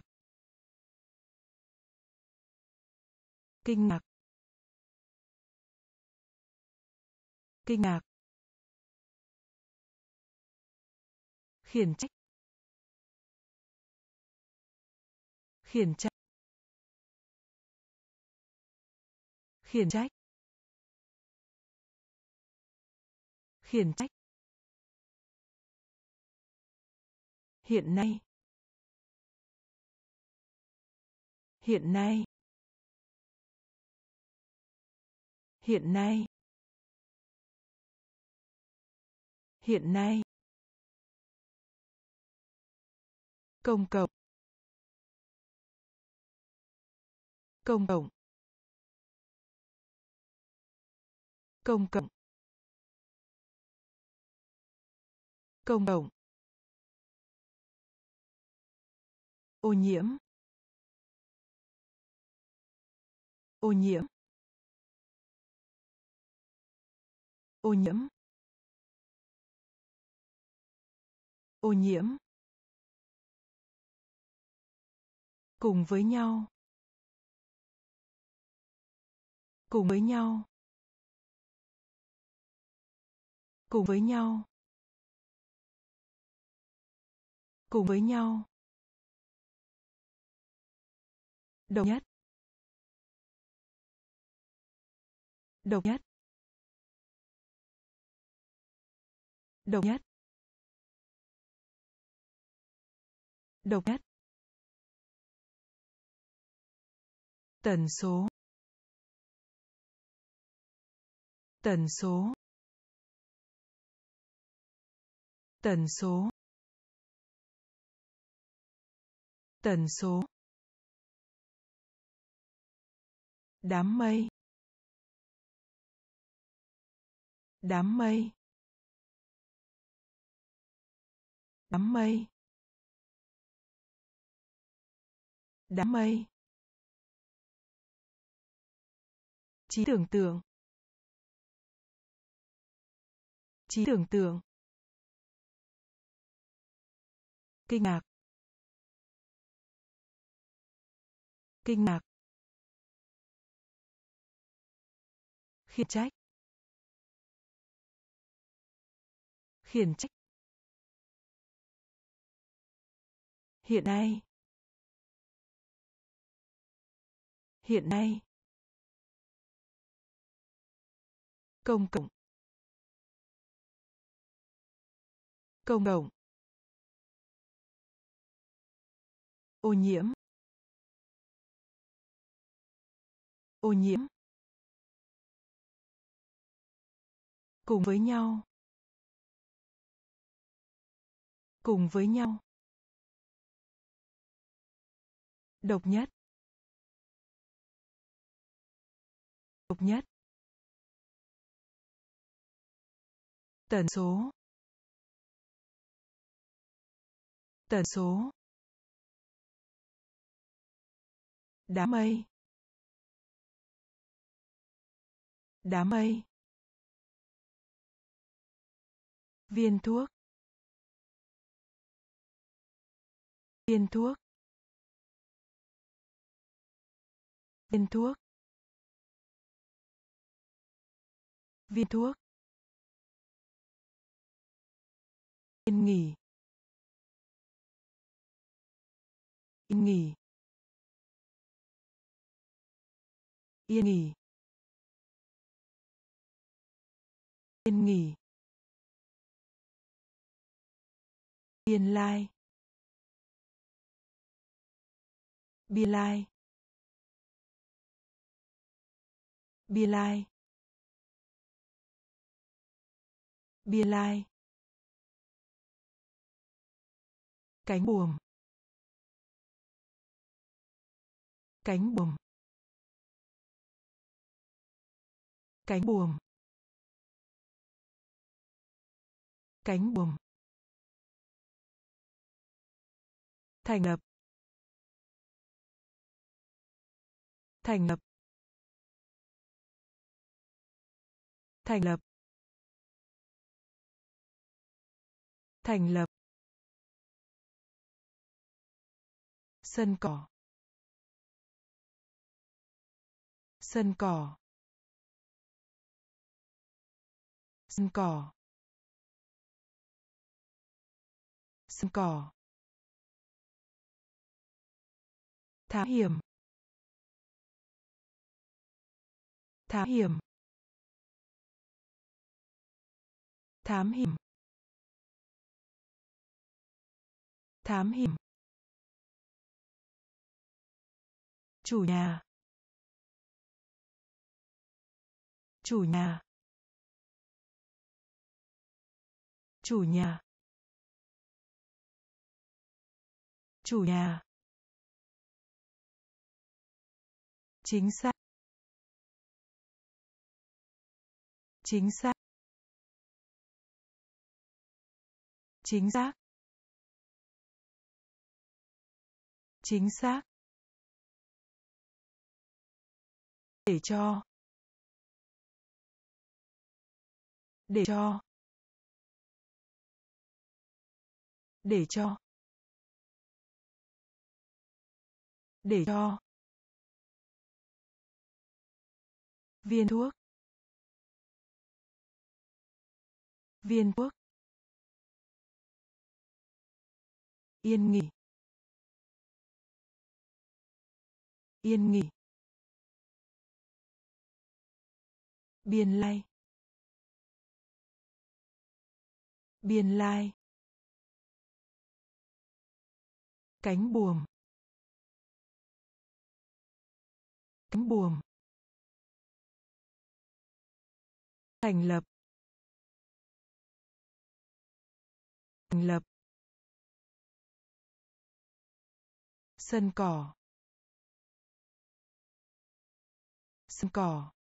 Kinh ngạc. Kinh ngạc. Khiển trách. Khiển trách. Khiển trách. Khiển trách. Hiện nay. Hiện nay. Hiện nay. Hiện nay. Công cộng. Công cộng. Công cộng. Công cộng. Ô nhiễm. Ô nhiễm. Ô nhiễm. Ô nhiễm. Cùng với nhau. Cùng với nhau. Cùng với nhau. Cùng với nhau. Đồng nhất. Độc nhất. Độc nhất. Độc nhất tần số. Tần số. Tần số. Tần số. Đám mây. Đám mây. Đám mây. Đám mây. Trí tưởng tượng. Trí tưởng tượng. Kinh ngạc. Kinh ngạc. Khiển trách. Khiển trách. Hiện nay. Hiện nay. Công cộng. Công cộng. Ô nhiễm. Ô nhiễm. Cùng với nhau. Cùng với nhau. Độc nhất. Độc nhất. Tần số. Tần số. Đám mây. Đám mây. Viên thuốc. Viên thuốc. Viên thuốc. Viên thuốc. Yên nghỉ. Yên nghỉ. Yên nghỉ. Yên nghỉ. Biên lai. Biên lai. Biên lai. Bia lai. Cánh buồm. Cánh buồm. Cánh buồm. Cánh buồm. Thành lập. Thành lập. Thành lập. Thành lập. Sân cỏ. Sân cỏ. Sân cỏ. Sân cỏ. Thám hiểm. Thám hiểm. Thám hiểm. Thám hiểm. Chủ nhà. Chủ nhà. Chủ nhà. Chủ nhà. Chính xác. Chính xác. Chính xác. Chính xác. Để cho. Để cho. Để cho. Để cho. Viên thuốc. Viên thuốc. Yên nghỉ. Yên nghỉ. Biên lai. Biên lai. Cánh buồm. Cánh buồm. Thành lập. Thành lập. Sân cỏ. Sân cỏ.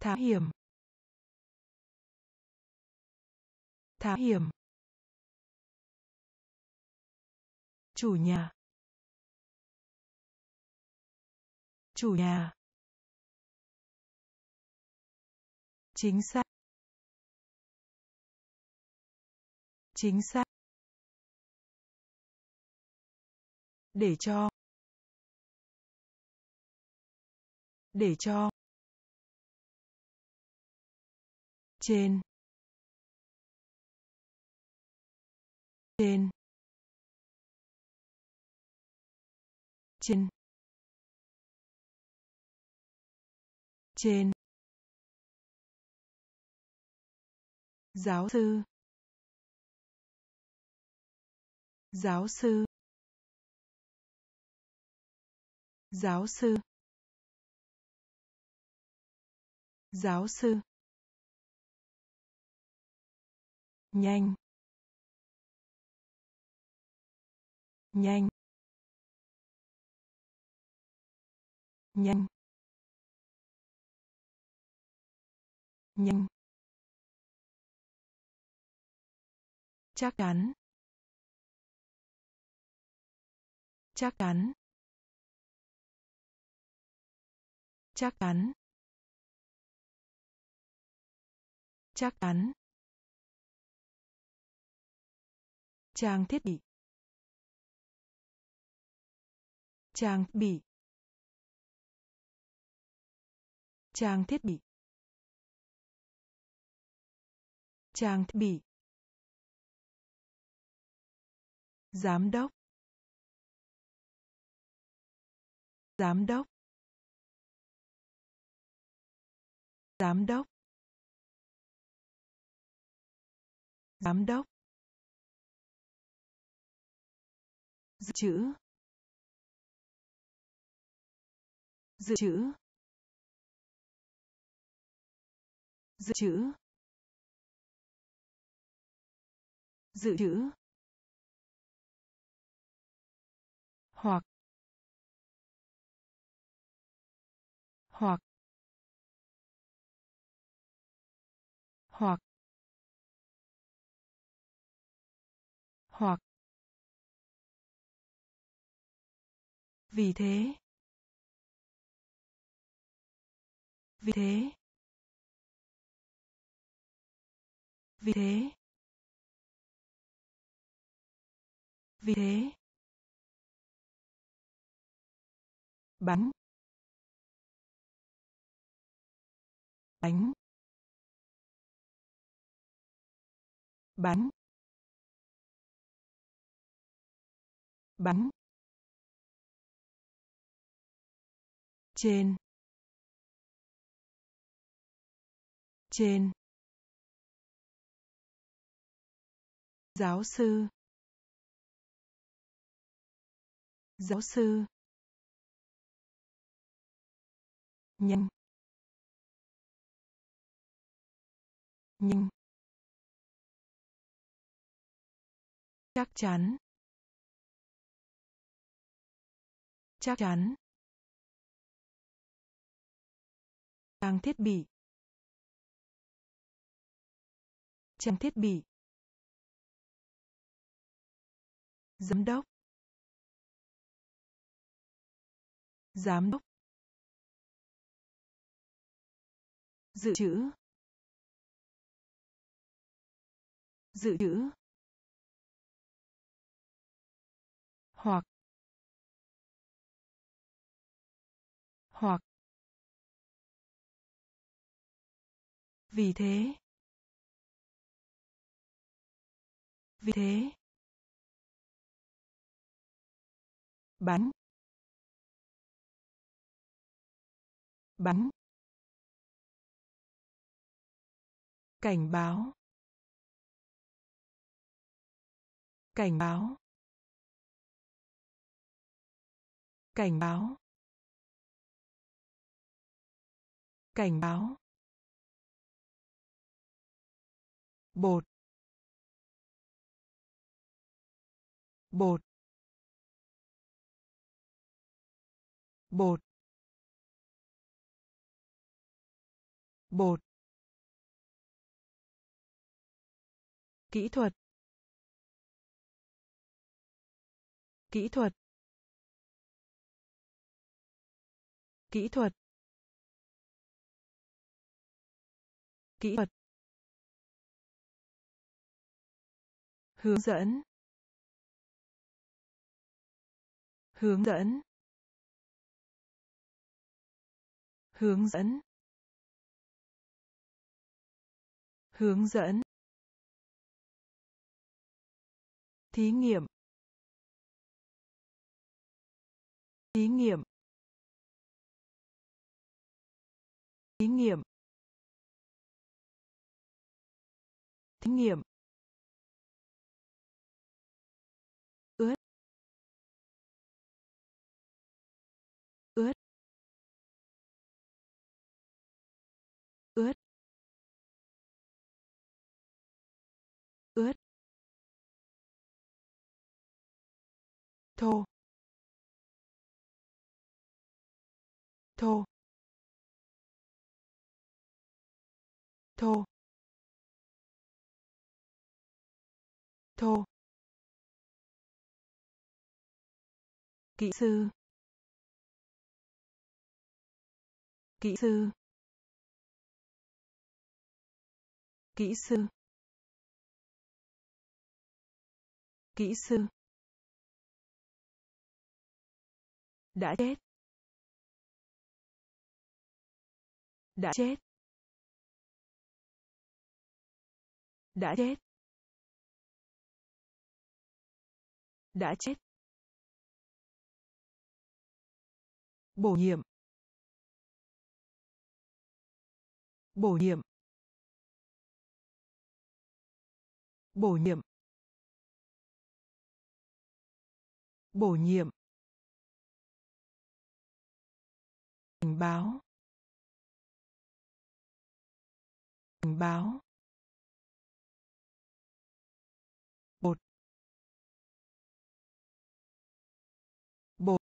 Thám hiểm. Thám hiểm. Chủ nhà. Chủ nhà. Chính xác. Chính xác. Để cho. Để cho. Trên. Trên. Trên. Trên. Giáo sư. Giáo sư. Giáo sư. Giáo sư. Nhanh. Nhanh. Nhanh. Nhanh. Chắc chắn. Chắc chắn. Chắc chắn. Chắc chắn. Trang thiết bị. Trang bị. Trang thiết bị. Trang thiết bị. Giám đốc. Giám đốc. Giám đốc. Giám đốc. Dự trữ. Dự trữ. Dự trữ. Dự trữ. Hoặc. Hoặc. Hoặc. hoặc vì thế. Vì thế. Vì thế. Vì thế. Bánh. Bánh. Bánh. Bánh. Trên. Trên. Giáo sư. Giáo sư. Nhanh. Nhanh. Chắc chắn. Chắc chắn. Trang thiết bị. Trang thiết bị. Giám đốc. Giám đốc. Dự trữ. Dự trữ. Hoặc. Hoặc. Vì thế. Vì thế. Bắn. Bắn. Cảnh báo. Cảnh báo. Cảnh báo. Cảnh báo. Bột. Bột. Bột. Bột. Kỹ thuật. Kỹ thuật. Kỹ thuật. Kỹ thuật. Hướng dẫn. Hướng dẫn. Hướng dẫn. Hướng dẫn. Thí nghiệm. Thí nghiệm. Thí nghiệm. Thí nghiệm. Thô. Thô. Thô. Thô. Kỹ sư. Kỹ sư. Kỹ sư. Kỹ sư. Đã chết. Đã chết. Đã chết. Đã chết. Bổ nhiệm. Bổ nhiệm. Bổ nhiệm. Bổ nhiệm. Cảnh báo. Cảnh báo. Bột. Bột.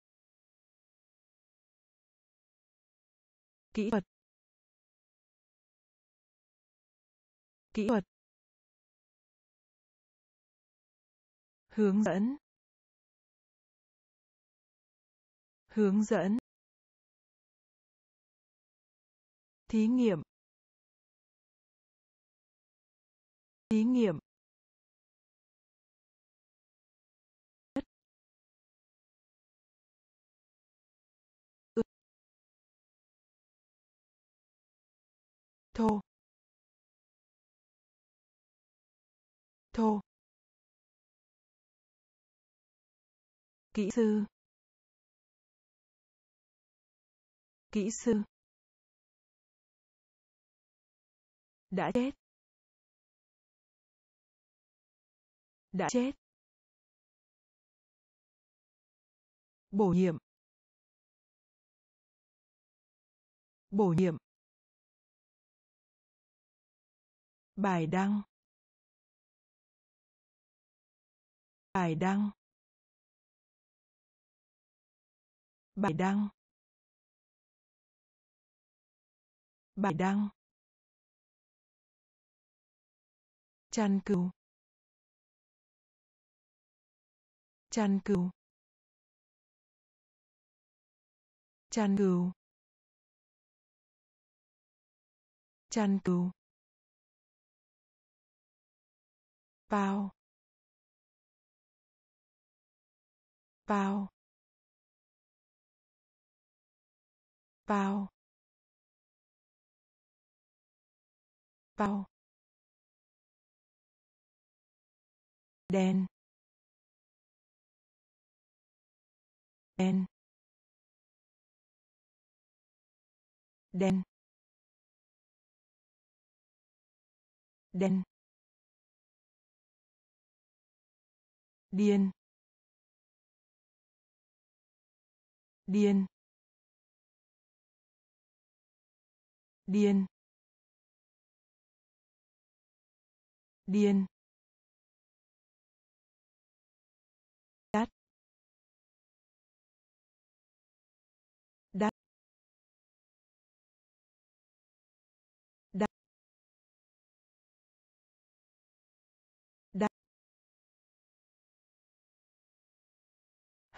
Kỹ thuật. Kỹ thuật. Hướng dẫn. Hướng dẫn. Thí nghiệm. Thí nghiệm. Thô. Thô. Kỹ sư. Kỹ sư. Đã chết. Đã chết. Bổ nhiệm. Bổ nhiệm. Bài đăng. Bài đăng. Bài đăng. Bài đăng. Chăn cừu chăn cừu chăn cừu chăn cừu bao. Bao. Bao. Bao. Đen đen đen đen điên điên điên điên.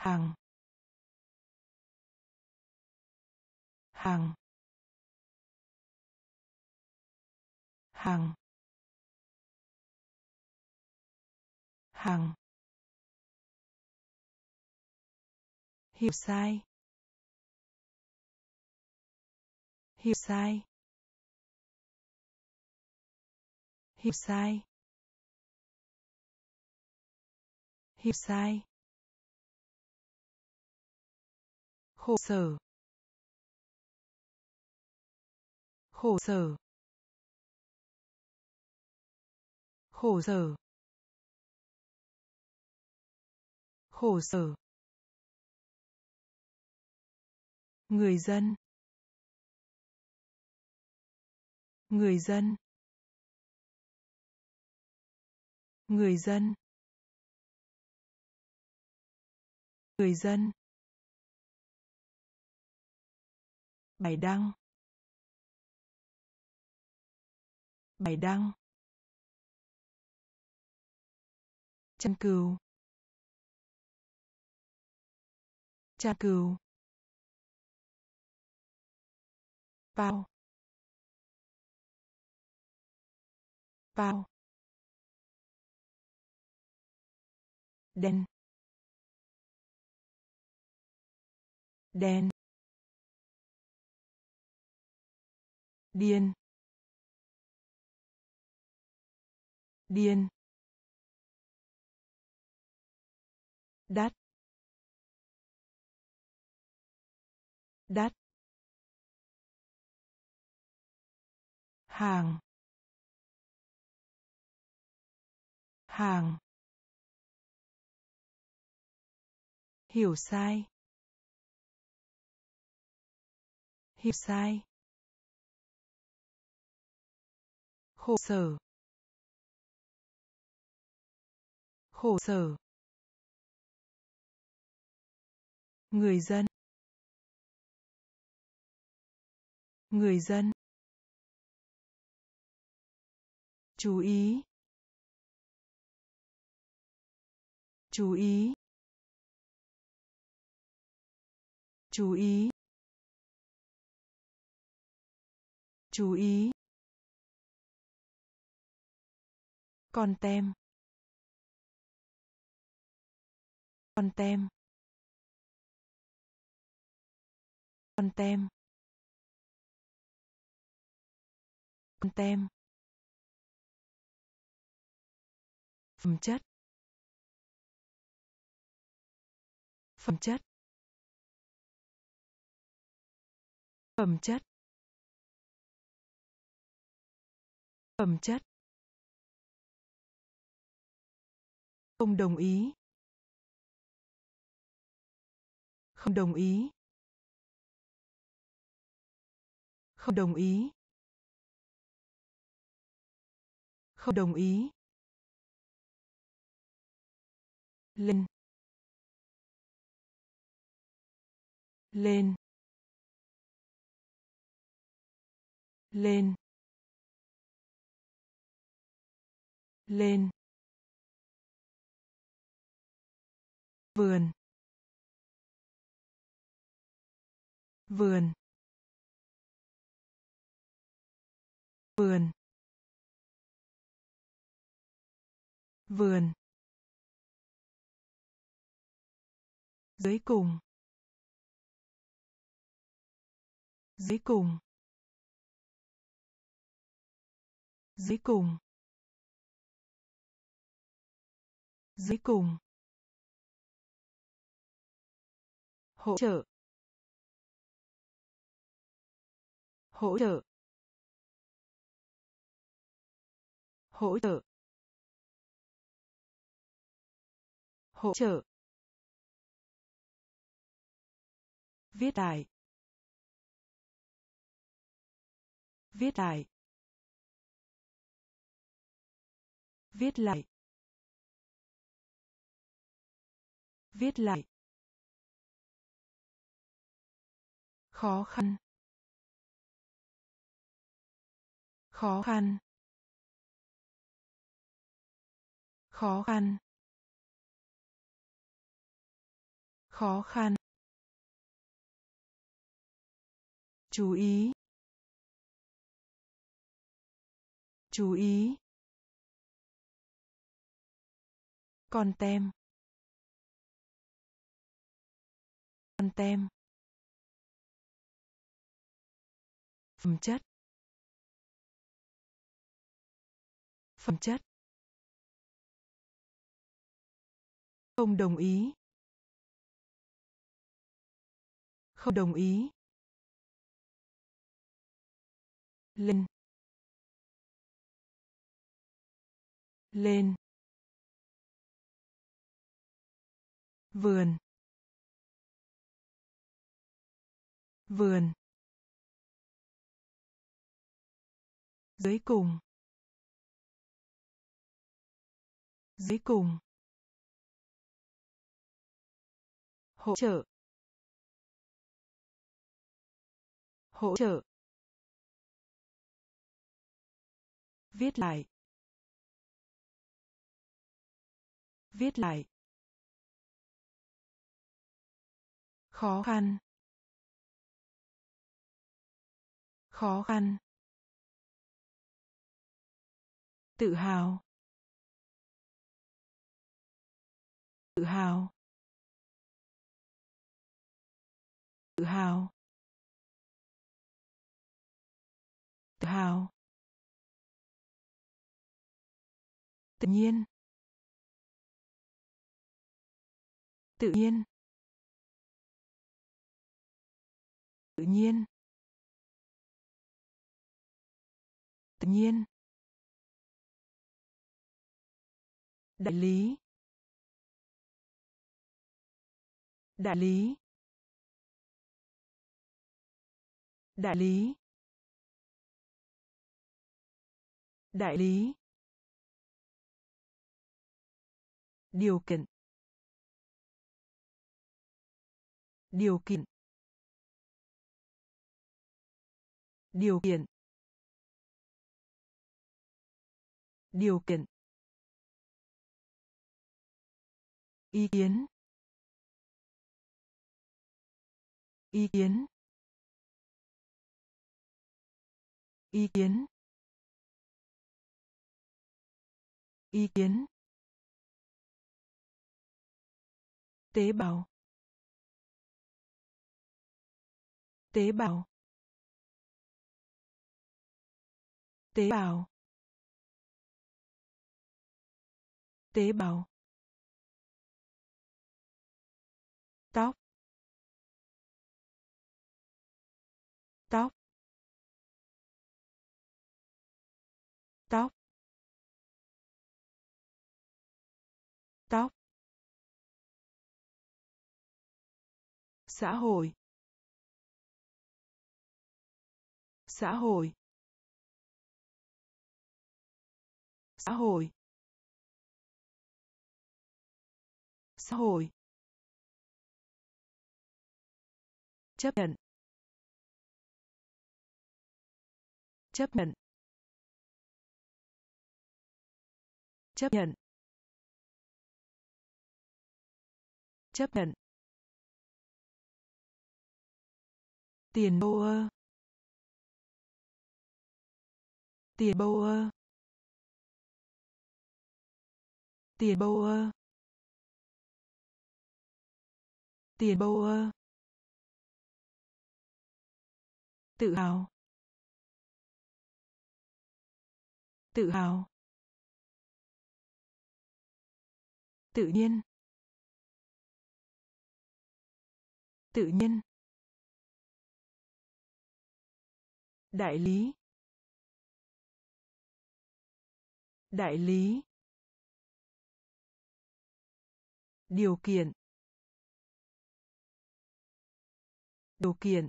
Hàng hàng hàng hàng hiểu sai. Hiểu sai. Hiểu sai. Hiểu sai. Khổ sở. Khổ sở. Khổ sở. Khổ sở. Người dân. Người dân. Người dân. Người dân. Bài đăng bài đăng chăn cừu. Chăn cừu. Bao. Bao. Đen. Đen. Điên. Điên. Đắt. Đắt. Hàng. Hàng. Hiểu sai. Hiểu sai. Khổ sở. Khổ sở. Người dân. Người dân. Chú ý. Chú ý. Chú ý. Chú ý. Con tem. Con tem. Con tem. Con tem. Phẩm chất. Phẩm chất. Phẩm chất. Phẩm chất. Không đồng ý. Không đồng ý. Không đồng ý. Không đồng ý. Lên. Lên. Lên. Lên. Vườn. Vườn. Vườn. Vườn. Dưới cùng. Dưới cùng. Dưới cùng. Dưới cùng. Hỗ trợ. Hỗ trợ. Hỗ trợ. Hỗ trợ. Viết lại viết lại viết lại. Viết lại. Khó khăn. Khó khăn. Khó khăn. Khó khăn. Chú ý. Chú ý. Con tem. Con tem. Phẩm chất. Phẩm chất. Không đồng ý. Không đồng ý. Lên. Lên. Vườn. Vườn. Dưới cùng. Dưới cùng. Hỗ trợ. Hỗ trợ. Viết lại. Viết lại. Khó khăn. Khó khăn. Tự hào. Tự hào. Tự hào. Tự hào. Tự nhiên. Tự nhiên. Tự nhiên. Tự nhiên. Đại lý. Đại lý. Đại lý. Đại lý. Điều kiện. Điều kiện. Điều kiện. Điều kiện. Ý kiến. Ý kiến. Ý kiến. Ý kiến. Tế bào. Tế bào. Tế bào. Tế bào. Tóc. Tóc. Xã hội. Xã hội. Xã hội. Xã hội. Chấp nhận. Chấp nhận. Chấp nhận. Chấp nhận. Tiền bô ơ. Tiền bô ơ. Tiền bô ơ. Tiền bô ơ. Tự hào. Tự hào. Tự nhiên. Tự nhiên. Đại lý. Đại lý. Điều kiện. Điều kiện.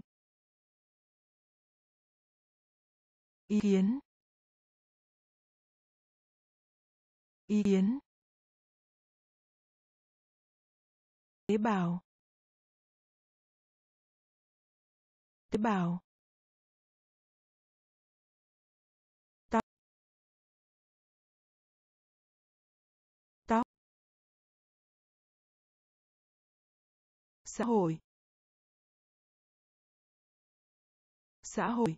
Ý kiến. Ý kiến. Tế bào. Tế bào. Tóc. Tóc. Xã hội. Xã hội.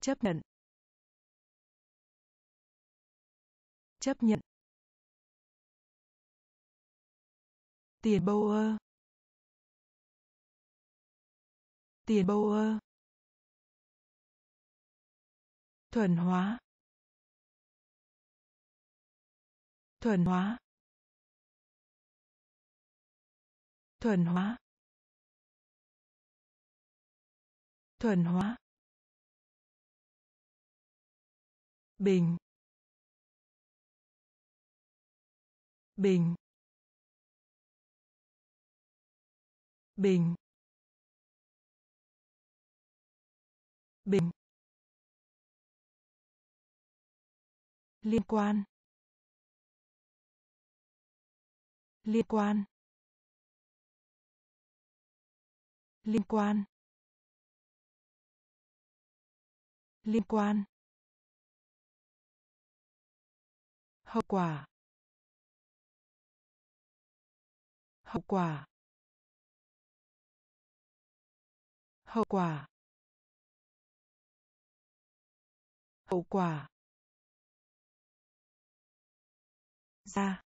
Chấp nhận. Chấp nhận. Tiền bâu ơ. Tiền bâu ơ. Thuần hóa. Thuần hóa. Thuần hóa. Thuần hóa. Bình. Bình. Bình bình liên quan liên quan liên quan liên quan hậu quả hậu quả hậu quả. Hậu quả. Ra.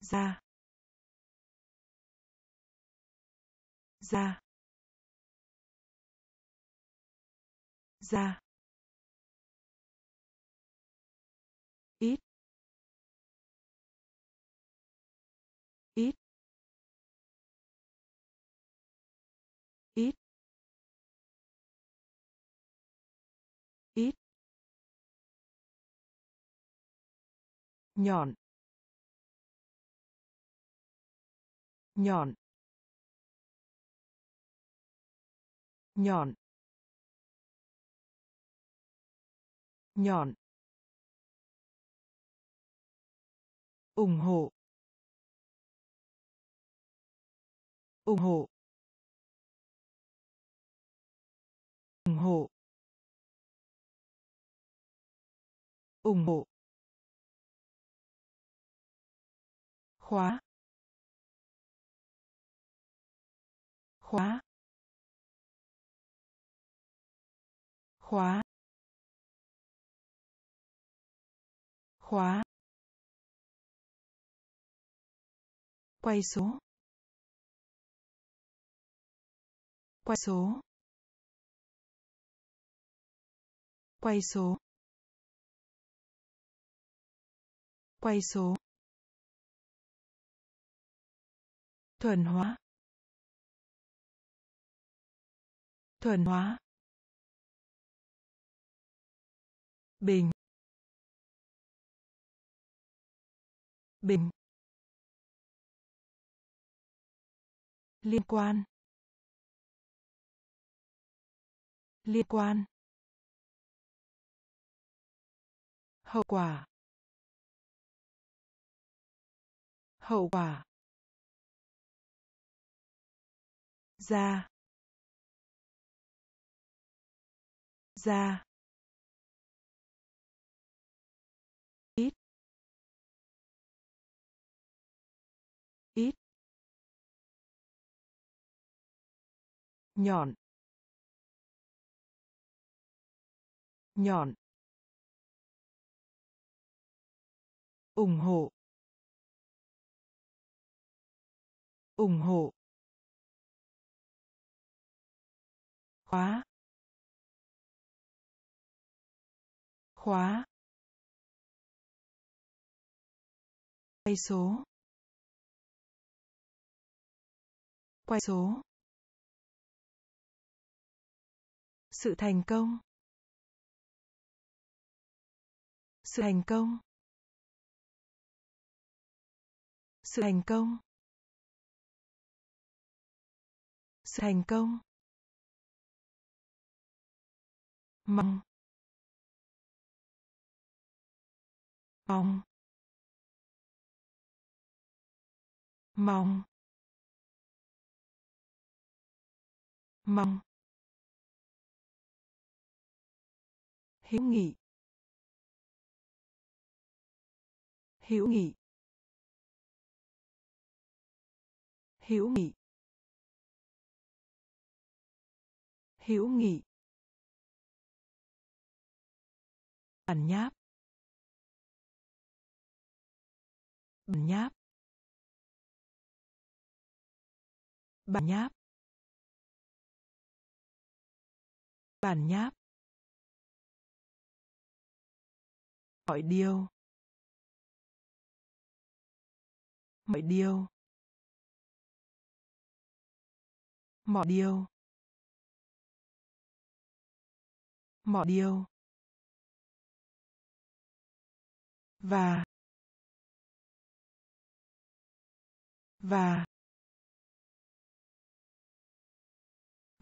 Ra. Ra. Ra. Nhọn. Nhọn. Nhọn. Nhọn. Ủng hộ. Ủng hộ. Ủng hộ. Ủng hộ. Khóa. Khóa. Khóa. Khóa. Quay số. Quay số. Quay số. Quay số. Thuần hóa. Thuần hóa. Bình. Bình. Liên quan. Liên quan. Hậu quả. Hậu quả. Ra. Ra. Ít. Ít. Nhọn. Nhọn. Ủng hộ. Ủng hộ. Khóa. Khóa. Quay số. Quay số. Sự thành công. Sự thành công. Sự thành công. Sự thành công. Mong. Mong. Mong. Mong. Hiếu nghị. Hiếu nghị. Hiểu nghị. Hiểu nghị. Bản nháp. Bản nháp. Bản nháp. Bản nháp. Mọi điều. Mọi điều. Mọi điều. Mọi điều. Và và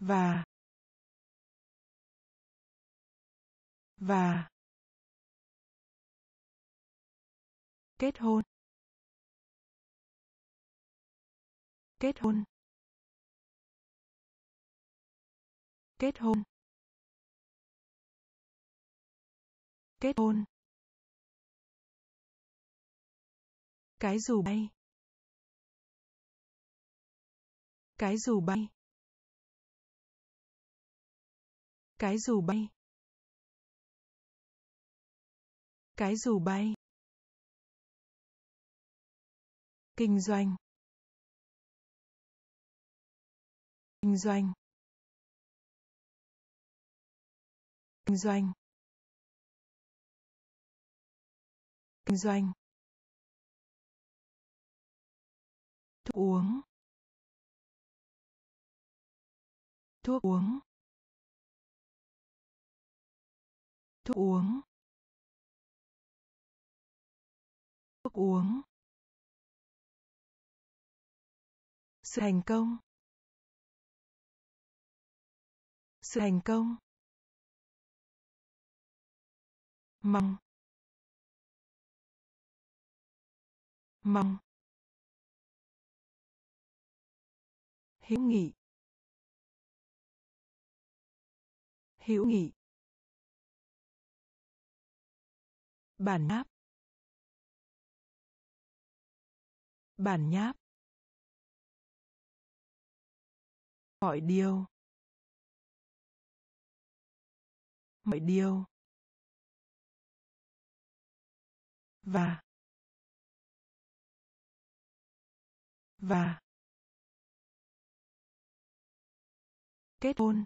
và và. Kết hôn. Kết hôn. Kết hôn. Kết hôn. Cái dù bay. Cái dù bay. Cái dù bay. Cái dù bay. Kinh doanh. Kinh doanh. Kinh doanh. Kinh doanh. Uống. Thuốc uống. Thuốc uống. Thuốc uống. Sự thành công. Sự thành công. Mong. Mong. Hữu nghị. Hữu nghị. Bản nháp. Bản nháp. Mọi điều. Mọi điều. Và. Và. Kết hôn.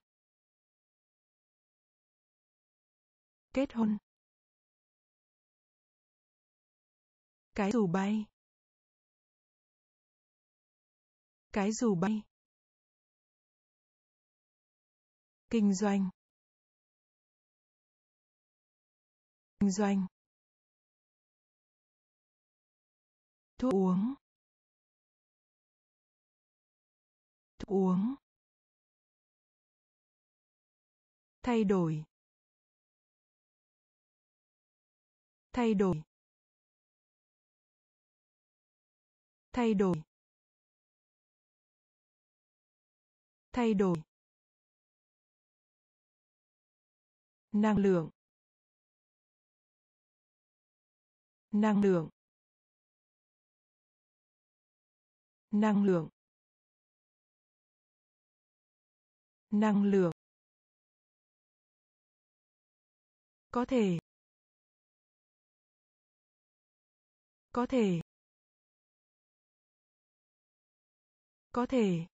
Kết hôn. Cái dù bay. Cái dù bay. Kinh doanh. Kinh doanh. Thuốc uống. Thuốc uống. Thay đổi. Thay đổi. Thay đổi. Thay đổi. Năng lượng. Năng lượng. Năng lượng. Năng lượng. Có thể. Có thể. Có thể.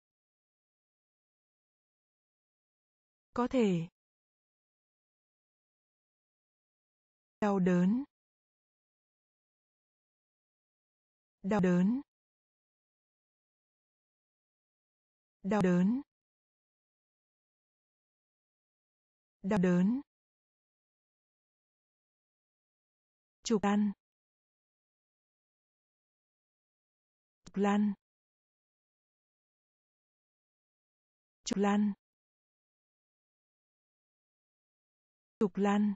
Có thể. Đau đớn. Đau đớn. Đau đớn. Đau đớn. Chụp lăn chụp lăn chụp lăn chụp lăn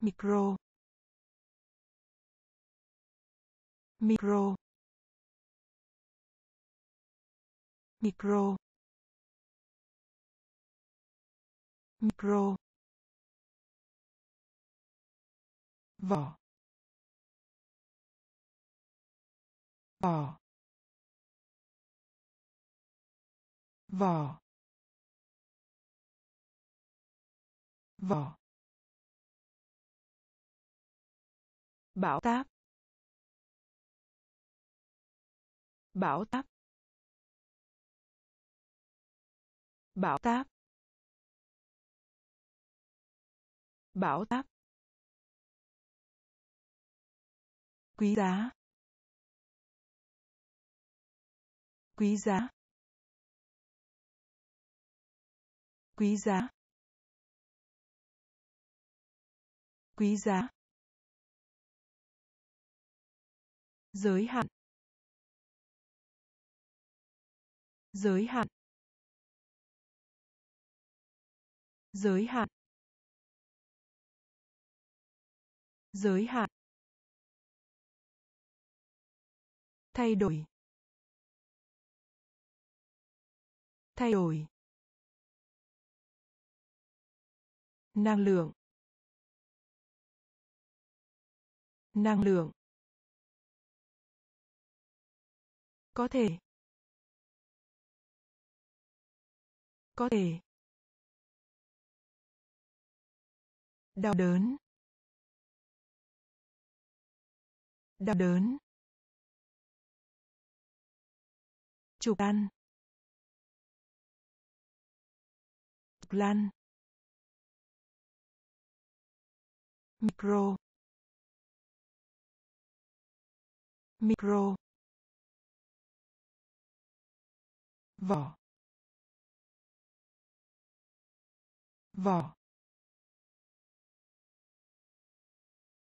micro. Micro. Micro. Micro. Vỏ. Vỏ. Vỏ. Vỏ. Bão táp. Bão táp. Bão táp. Bão táp. Quý giá. Quý giá. Quý giá. Quý giá. Giới hạn. Giới hạn. Giới hạn. Giới hạn. Thay đổi. Thay đổi. Năng lượng. Năng lượng. Có thể. Có thể. Đau đớn. Đau đớn. Chụp lăn trục lăn micro. Micro. Vỏ. Vỏ.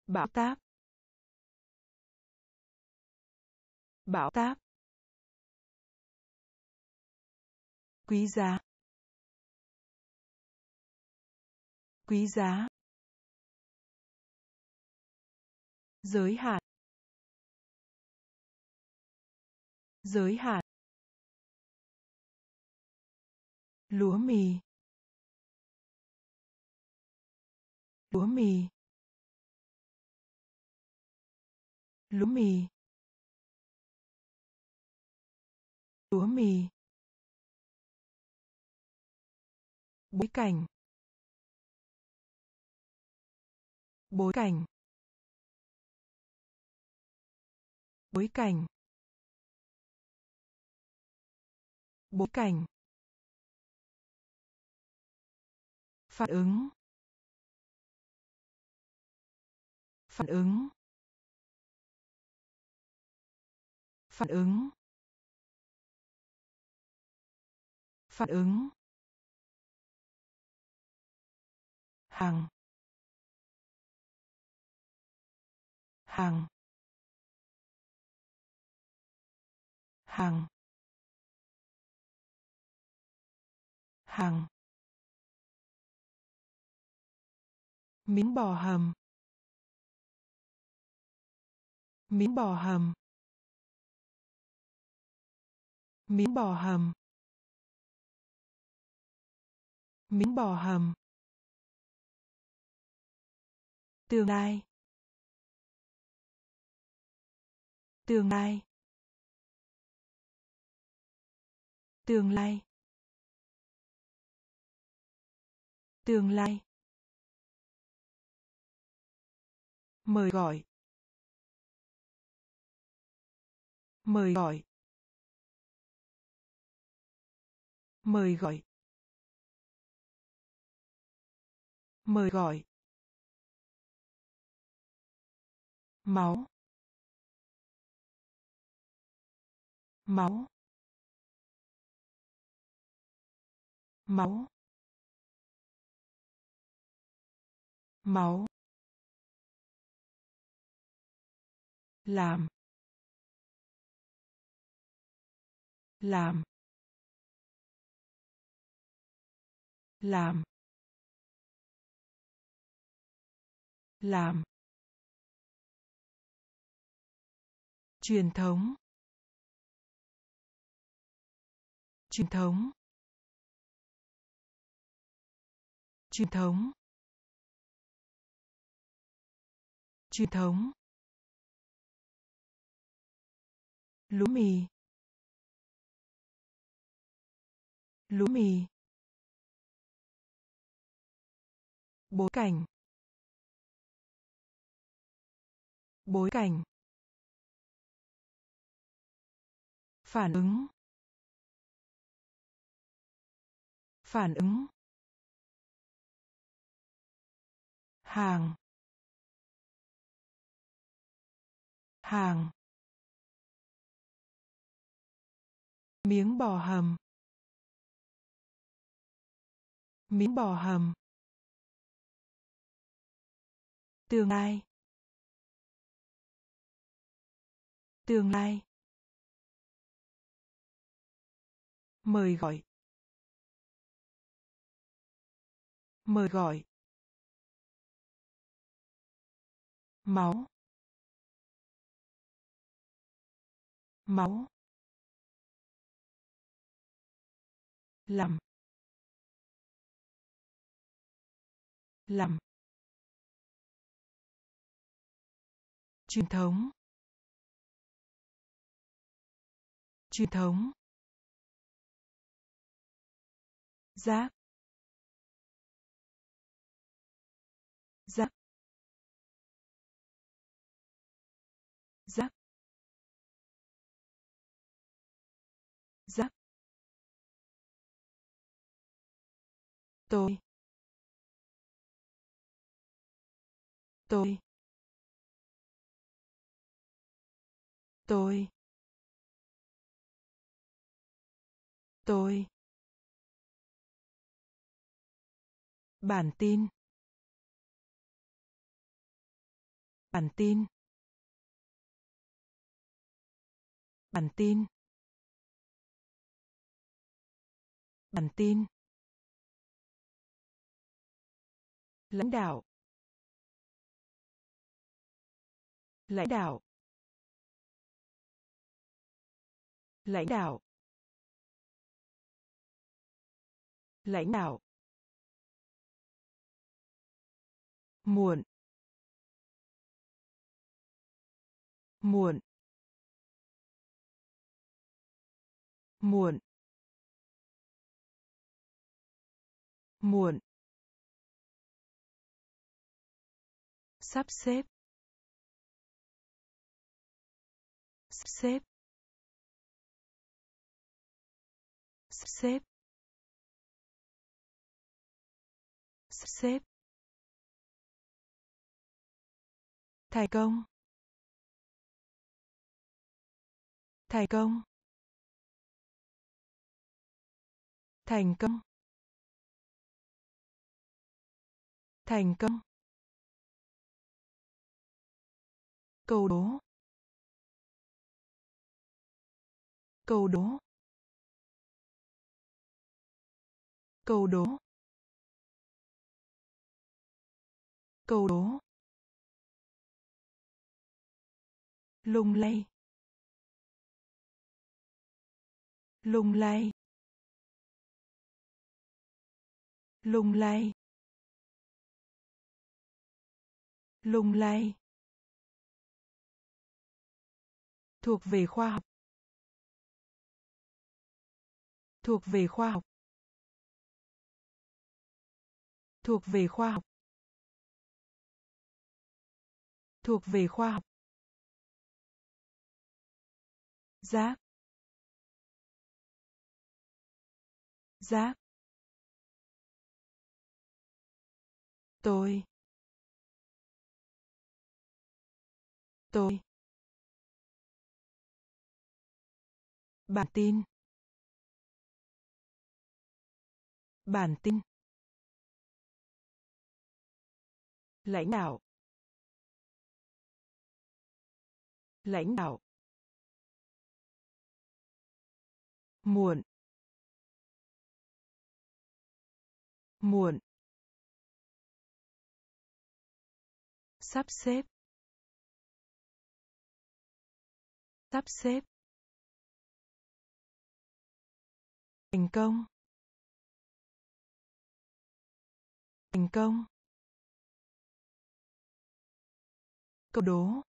Bão táp. Bão táp. Quý giá. Quý giá. Giới hạn. Giới hạn. Lúa mì. Lúa mì. Lúa mì. Lúa mì. Bối cảnh. Bối cảnh. Bối cảnh. Bối cảnh. Phản ứng. Phản ứng. Phản ứng. Phản ứng. Hàng hàng hàng hàng miếng bò hầm. Miếng bò hầm. Miếng bò hầm. Miếng bò hầm tương lai. Tương lai. Tương lai. Tương lai. Mời gọi. Mời gọi. Mời gọi. Mời gọi. Máu. Máu. Máu. Máu. Làm. Làm. Làm. Làm. Truyền thống. Truyền thống. Truyền thống. Truyền thống. Lúa mì. Lúa mì. Bối cảnh. Bối cảnh. Phản ứng. Phản ứng. Hàng. Hàng. Miếng bò hầm. Miếng bò hầm. Tương lai. Tương lai. Mời gọi. Mời gọi. Máu. Máu. Làm làm truyền thống. Truyền thống. Giác giác giác giác tôi. Tôi. Tôi. Tôi. Bản tin. Bản tin. Bản tin. Bản tin. Lãnh đạo. Lãnh đạo. Lãnh đạo. Lãnh đạo. Muộn. Muộn. Muộn. Muộn. Sắp xếp. Sắp xếp. Sắp xếp. Sắp xếp. Thành công. Thành công. Thành công. Thành công. Câu đố. Câu đố. Câu đố. Câu đố. Lung lay lung lay lung lay lung lay. Thuộc về khoa học. Thuộc về khoa học. Thuộc về khoa học. Thuộc về khoa học. Giác giác tôi tôi bản tin Bản tin. Lãnh đạo. Lãnh đạo. Muộn. Muộn. Sắp xếp. Sắp xếp. Thành công. Thành công. Câu đố.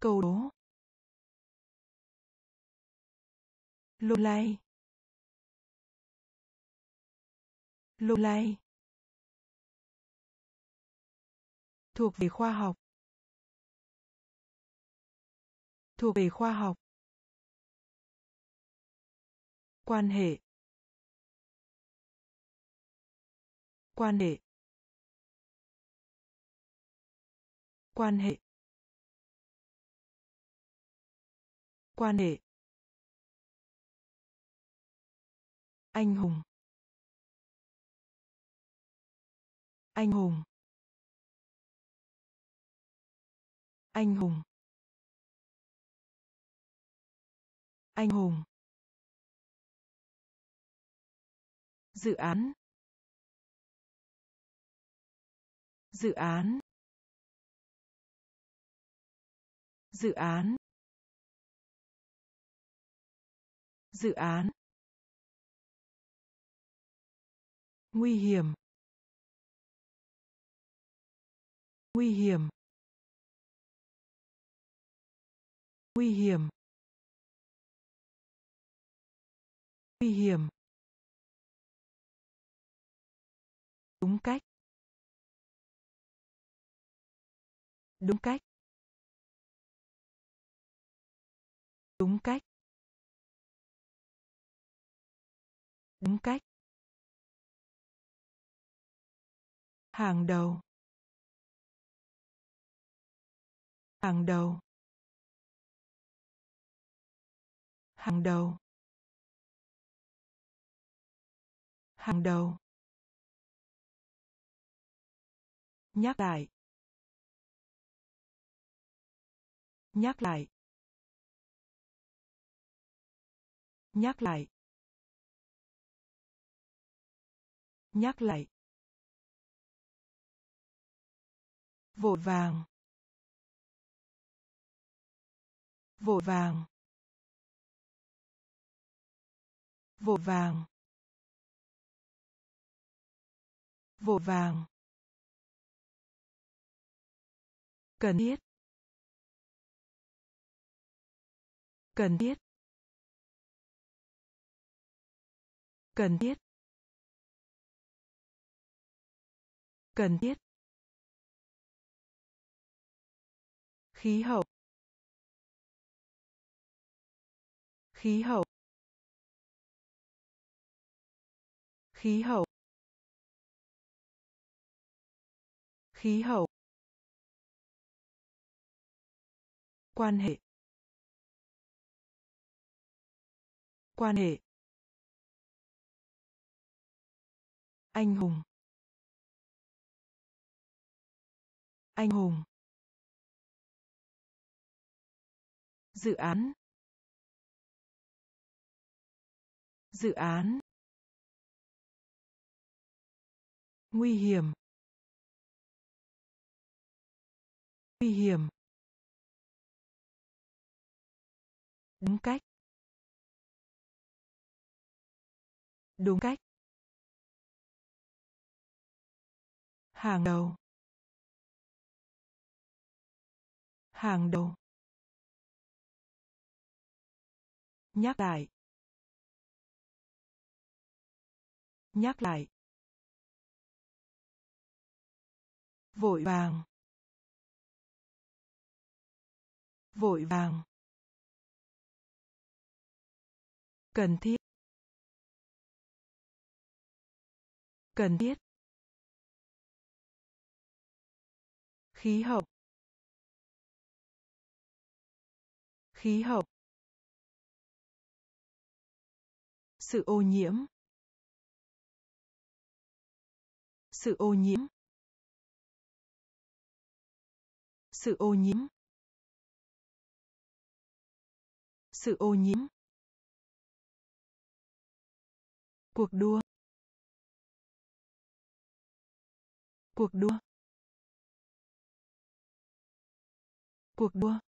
Câu đố. Lô lay. Lô lay. Thuộc về khoa học. Thuộc về khoa học. Quan hệ. Quan hệ. Quan hệ. Quan hệ. Anh hùng. Anh hùng. Anh hùng. Anh hùng. Dự án. Dự án. Dự án. Dự án. Nguy hiểm. Nguy hiểm. Nguy hiểm. Nguy hiểm. Đúng cách. Đúng cách. Đúng cách. Đúng cách. Hàng đầu. Hàng đầu. Hàng đầu. Hàng đầu. Nhắc lại. Nhắc lại. Nhắc lại. Nhắc lại. Vội vàng. Vội vàng. Vội vàng. Vội vàng. Cần thiết. Cần thiết. Cần thiết. Cần thiết. Khí hậu. Khí hậu. Khí hậu. Khí hậu. Quan hệ. Quan hệ. Anh hùng. Anh hùng. Dự án. Dự án. Nguy hiểm. Nguy hiểm. Đúng cách. Đúng cách. Hàng đầu. Hàng đầu. Nhắc lại. Nhắc lại. Vội vàng. Vội vàng. Cần thiết. Cần thiết. Khí hậu. Khí hậu. Sự ô nhiễm. Sự ô nhiễm. Sự ô nhiễm. Sự ô nhiễm. Cuộc đua. Cuộc đua. Cuộc đua.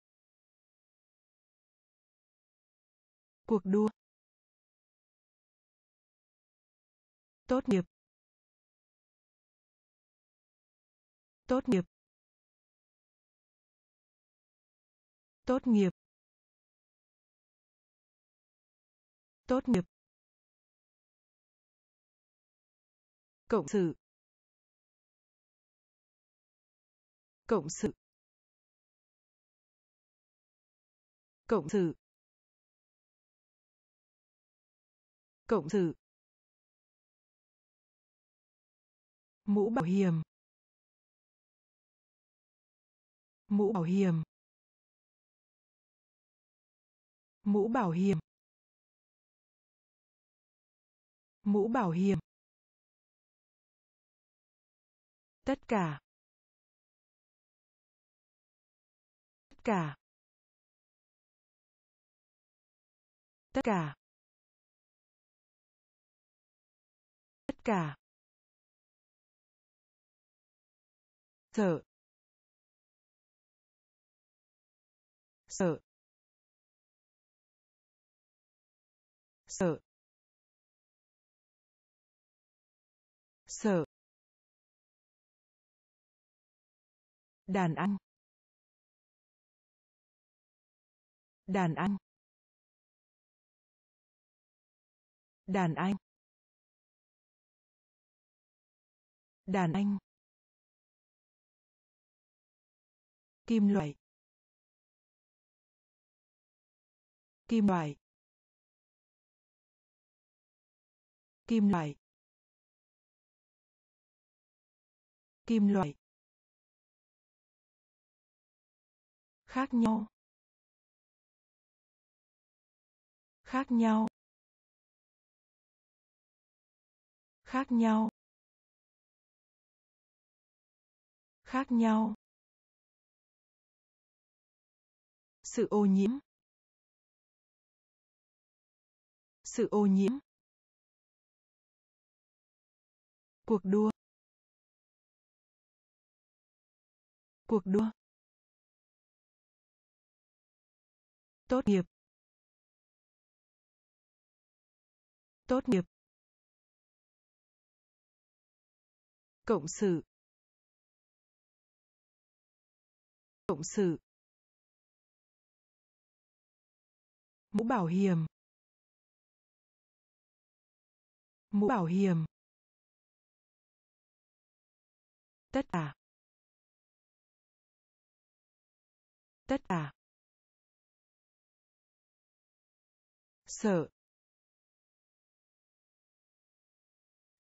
Cuộc đua. Tốt nghiệp. Tốt nghiệp. Tốt nghiệp. Tốt nghiệp. Cộng sự. Cộng sự. Cộng sự. Cộng sự. Mũ bảo hiểm. Mũ bảo hiểm. Mũ bảo hiểm. Mũ bảo hiểm. Tất cả. Tất cả. Tất cả. Tất cả. Sợ. Sợ. Sợ. Sợ. Đàn anh đàn anh đàn anh. Đàn anh. Kim loại. Kim loại. Kim loại. Kim loại. Khác nhau. Khác nhau. Khác nhau. Khác nhau. Sự ô nhiễm. Sự ô nhiễm. Cuộc đua. Cuộc đua. Tốt nghiệp. Tốt nghiệp. Cộng sự. Cộng sự. Mũ bảo hiểm. Mũ bảo hiểm. Tất cả. Tất cả. Sợ.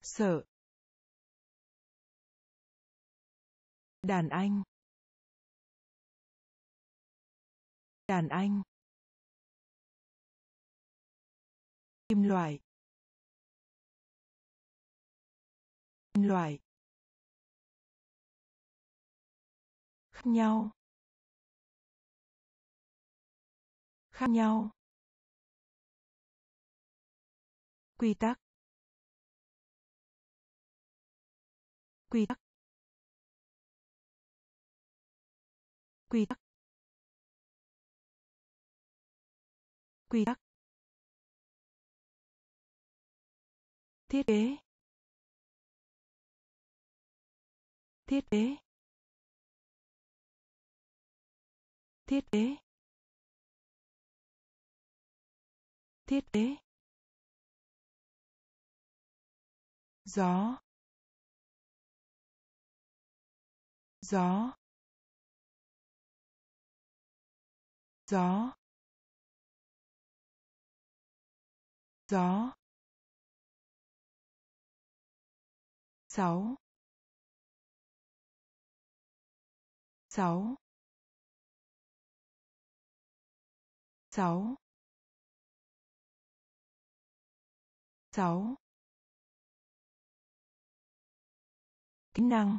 Sợ. Đàn anh. Đàn anh. Kim loại. Kim loại. Khác nhau. Khác nhau. Quy tắc. Quy tắc. Quy tắc. Quy tắc. Thiết kế. Thiết kế. Thiết kế. Thiết kế. Gió. Gió. Gió. Gió. Sáu. Sáu. Sáu. Sáu. Kỹ năng.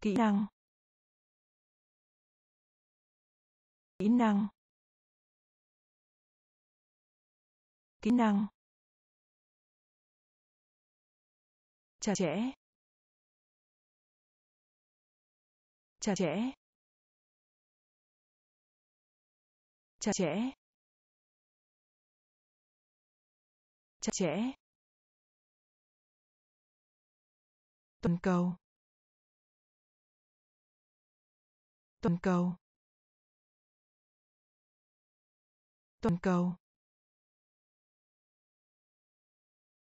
Kỹ năng. Kỹ năng. Kỹ năng. Chặt chẽ. Chặt chẽ. Chặt chẽ. Chặt chẽ. Toàn cầu. Toàn cầu. Toàn cầu.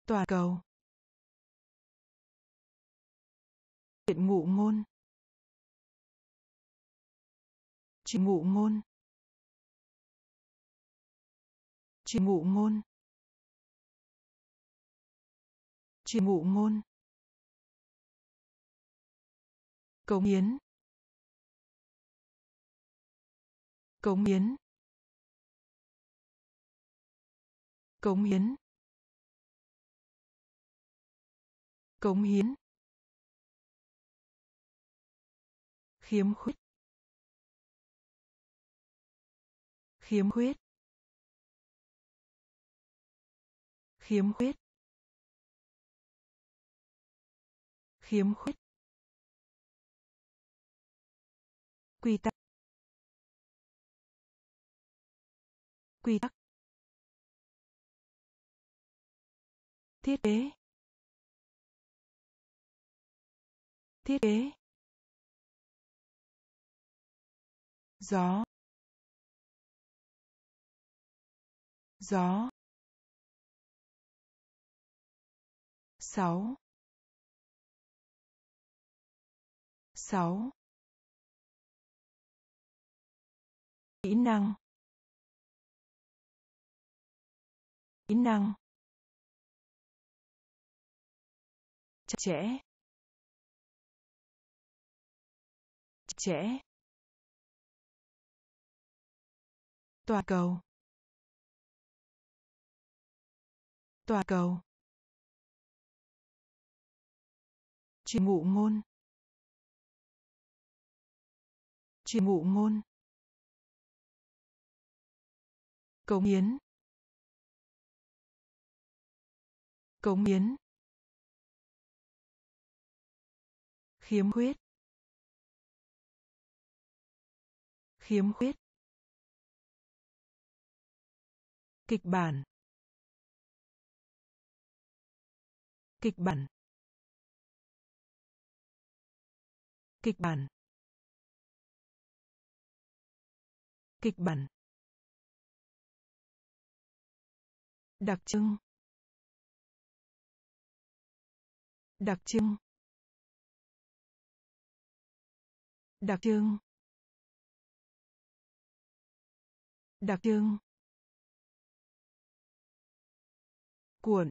Toàn cầu. Chuyện ngụ ngôn. Chuyện ngụ ngôn. Chuyện ngụ ngôn. Chuyện ngụ ngôn. Cống hiến. Cống hiến. Cống hiến. Cống hiến. Khiếm khuyết. Khiếm khuyết. Khiếm khuyết. Khiếm khuyết. Quy tắc. Quy tắc. Thiết kế. Thiết kế. Gió. Gió. Sáu. Sáu. Kỹ năng. Kỹ năng. Chặt chẽ. Chặt chẽ. Toàn cầu. Toàn cầu. Truyền ngụ ngôn. Truyền ngụ ngôn. Cống hiến. Cống hiến. Khiếm khuyết. Khiếm khuyết. Kịch bản. Kịch bản. Kịch bản. Kịch bản. Đặc trưng. Đặc trưng. Đặc trưng. Đặc trưng. Cuộn.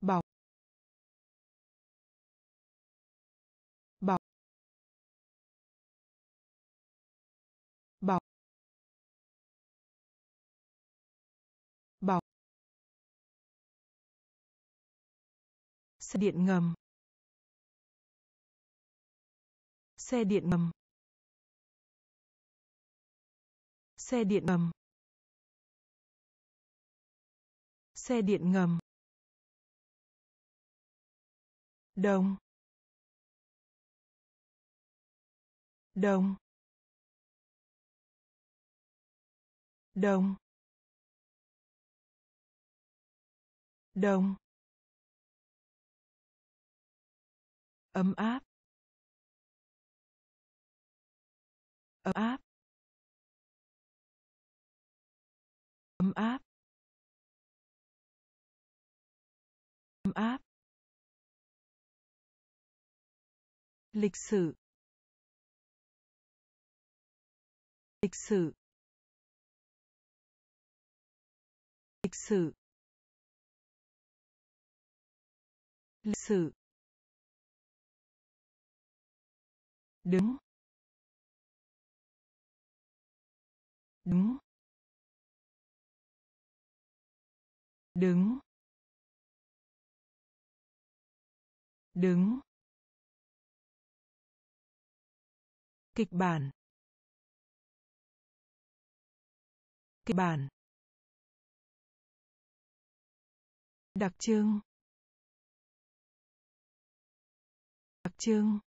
Bọc bọc bọc bọc xe điện ngầm. Xe điện ngầm. Xe điện ngầm. Xe điện ngầm. Đồng. Đồng. Đồng. Đồng. Ấm áp. Ấm áp. Ấm áp. Ấm áp. Lịch sử. Lịch sử. Lịch sử. Lịch sử. Đứng. Đứng. Đứng. Đứng. Kịch bản. Kịch bản. Đặc trưng. Đặc trưng.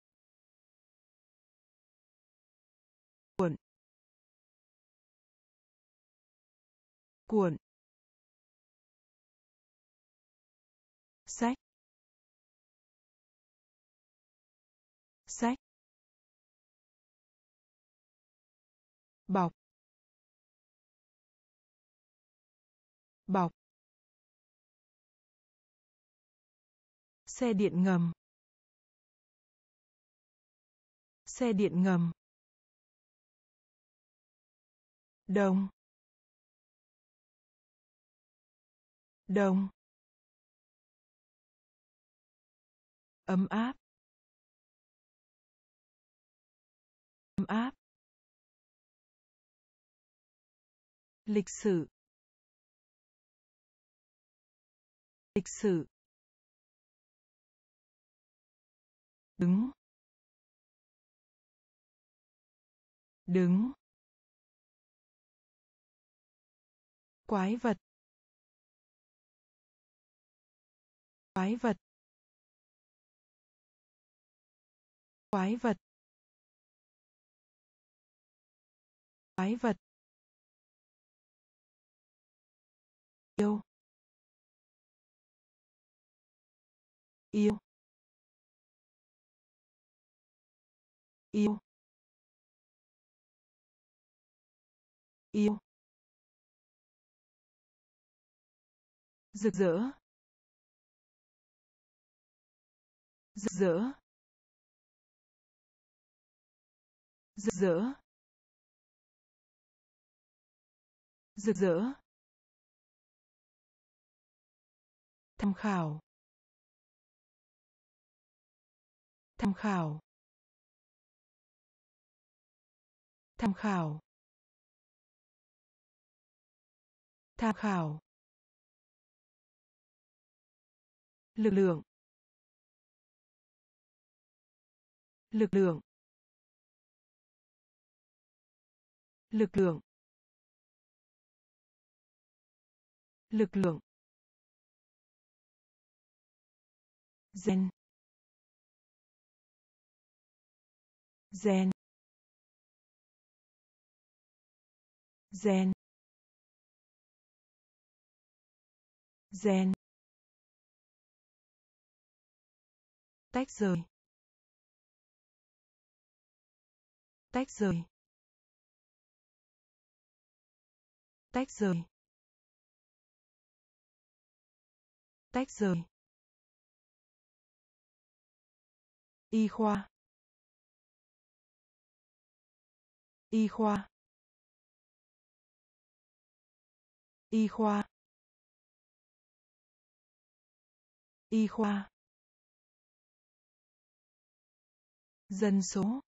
Cuộn. Cuộn. Bọc. Bọc. Xe điện ngầm. Xe điện ngầm. Đồng. Đồng. Ấm áp. Ấm áp. Lịch sử. Lịch sử. Đứng. Đứng. Quái vật. Quái vật. Quái vật. Quái vật. Yêu. Yêu. Yêu. Yêu. Rực rỡ. Rực rỡ. Rực rỡ. Rực rỡ. Tham khảo. Tham khảo. Tham khảo. Tham khảo. Lực lượng. Lực lượng. Lực lượng. Lực lượng. Gen. Gen. Gen. Gen. Tách rời. Tách rời. Tách rời. Tách rời. Y khoa. Y khoa. Y khoa. Y khoa. Dân số.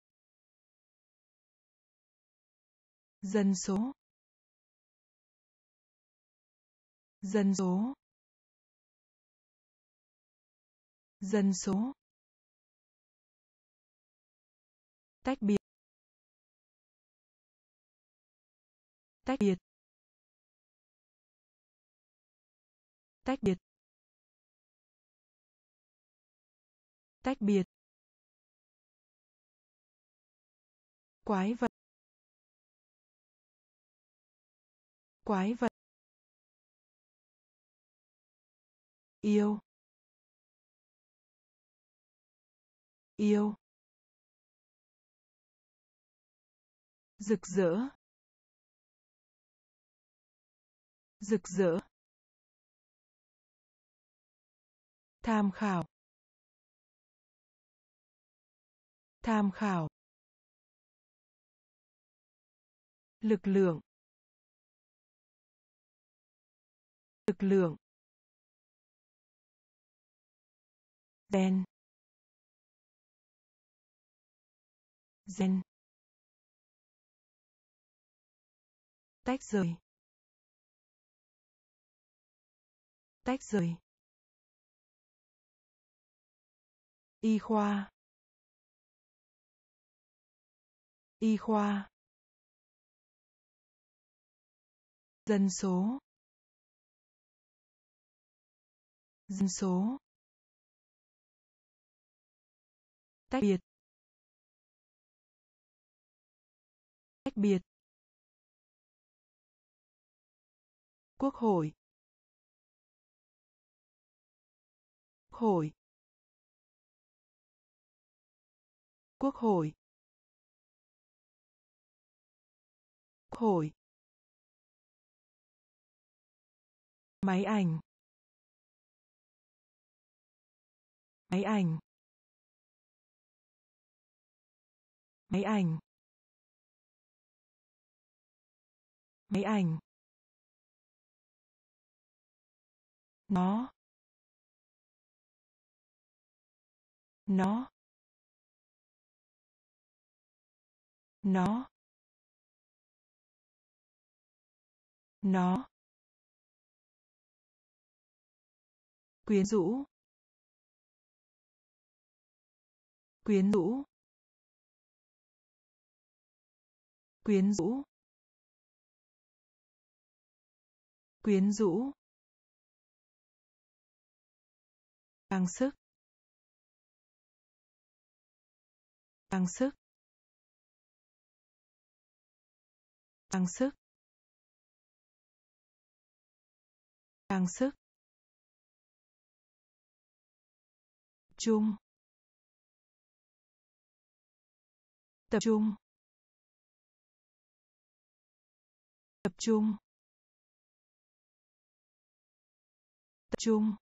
Dân số. Dân số. Dân số. Tách biệt. Tách biệt. Tách biệt. Tách biệt. Quái vật. Quái vật. Yêu. Yêu. Rực rỡ. Rực rỡ. Tham khảo. Tham khảo. Lực lượng. Lực lượng. Gen. Gen. tách rời. Tách rời. Y khoa. Y khoa. Dân số. Dân số. Tách biệt. Tách biệt. Quốc hội. Hội. Quốc hội. Hội. Máy ảnh. Máy ảnh. Máy ảnh. Máy ảnh. Nó. Nó. Nó. Nó. Quyến rũ. Quyến rũ. Quyến rũ. Quyến rũ. Trang sức. Trang sức. Trang sức. Trang sức. Chung. Tập trung. Tập trung. Tập trung.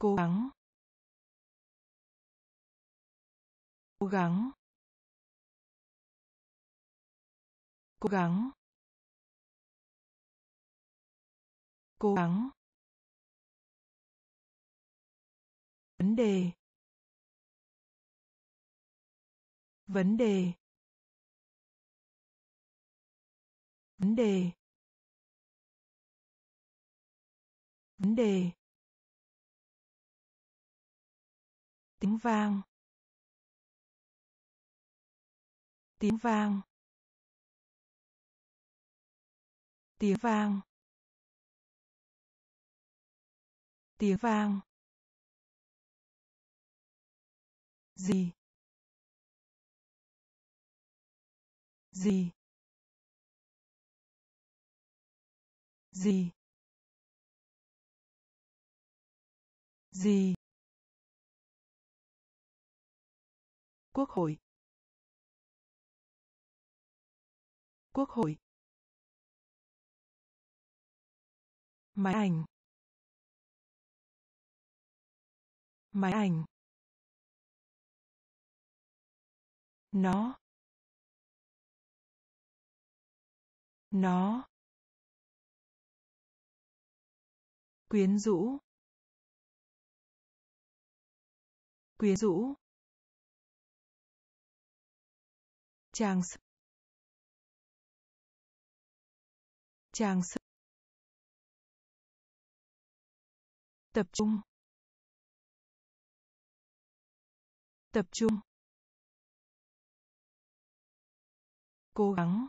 Cố gắng. Cố gắng. Cố gắng. Cố gắng. Vấn đề. Vấn đề. Vấn đề. Vấn đề. Tiếng vang. Tiếng vang. Tiếng vang. Tiếng vang. Gì? Gì? Gì? Gì? Quốc hội. Quốc hội. Máy ảnh. Máy ảnh. Nó. Nó. Quyến rũ. Quyến rũ. Trang Chance. tập trung. Tập trung. Cố gắng.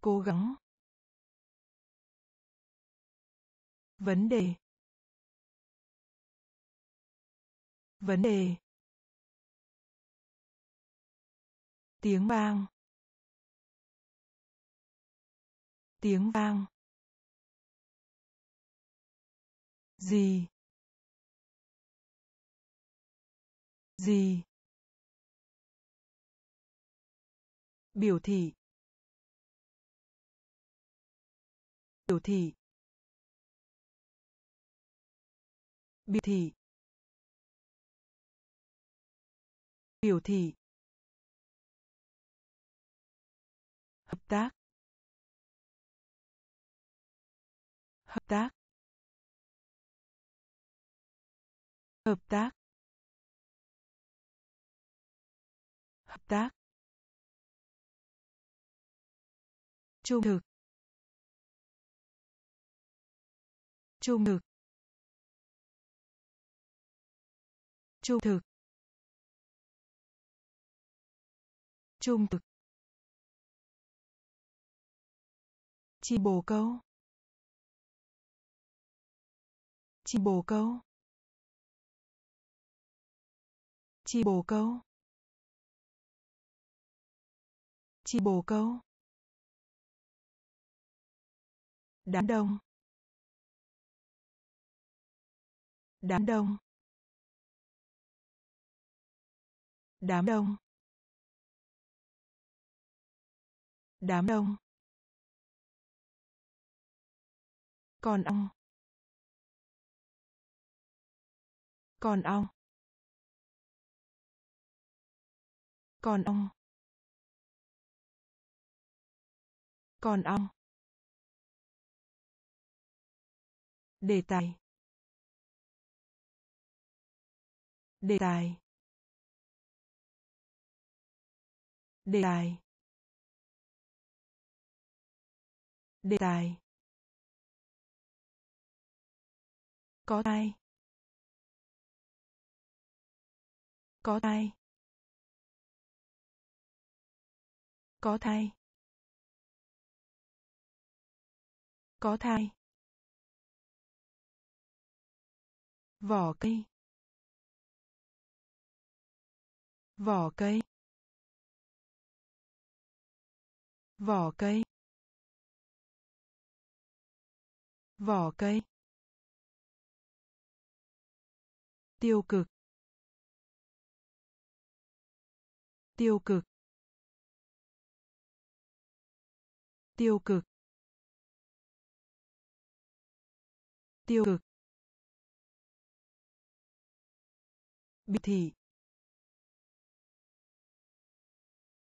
Cố gắng. Vấn đề. Vấn đề. Tiếng vang. Tiếng vang. Gì? Gì? Biểu thị. Biểu thị. Biểu thị. Biểu thị. Tác. Hợp tác. Hợp tác. Hợp tác. Trung thực. Trung thực. Trung thực. Trung thực. Chi bồ câu. Chi bồ câu. Chi bồ câu. Chi bồ câu. Đám đông. Đám đông. Đám đông. Đám đông. Còn ong còn ong còn ong còn ong đề tài. Đề tài. Đề tài. Đề tài. Có thai có thai có thai có thai vỏ cây. Vỏ cây. Vỏ cây. Vỏ cây. Tiêu cực. Tiêu cực. Tiêu cực. Tiêu cực. Biểu thị.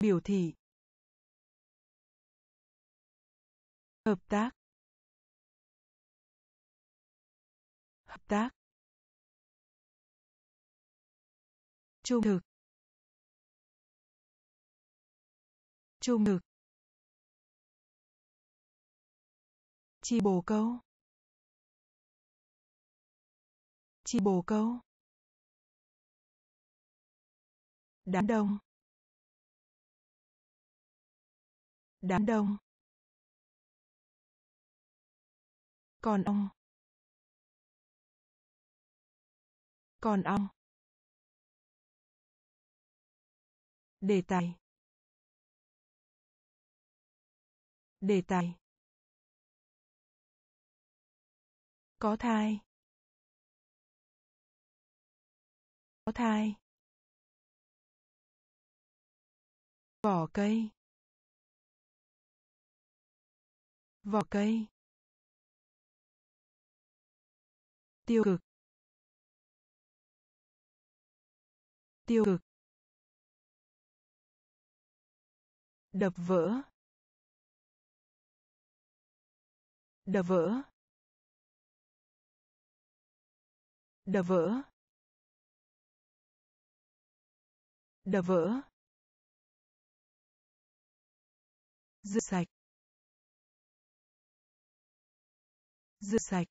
Biểu thị. Hợp tác. Hợp tác. Trung thực trung thực chi bồ câu. Chi bồ câu. Đám đông. Đám đông. Còn ong. Còn ong. Đề tài. Đề tài. Có thai. Có thai. Vỏ cây. Vỏ cây. Tiêu cực. Tiêu cực. Đập vỡ. Đập vỡ. Đập vỡ. Đập vỡ. Rửa sạch. Rửa sạch.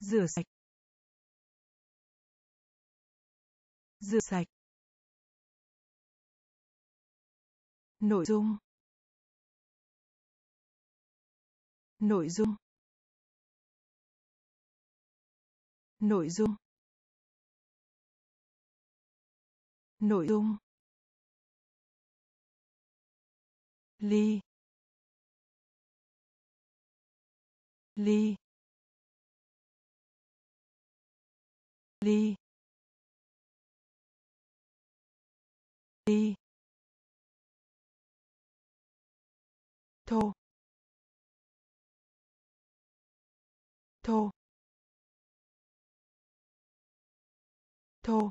Rửa sạch. Rửa sạch. Nội dung. Nội dung. Nội dung. Nội dung. Ly. Ly. Ly. Ly. Thô. Thô. Thô.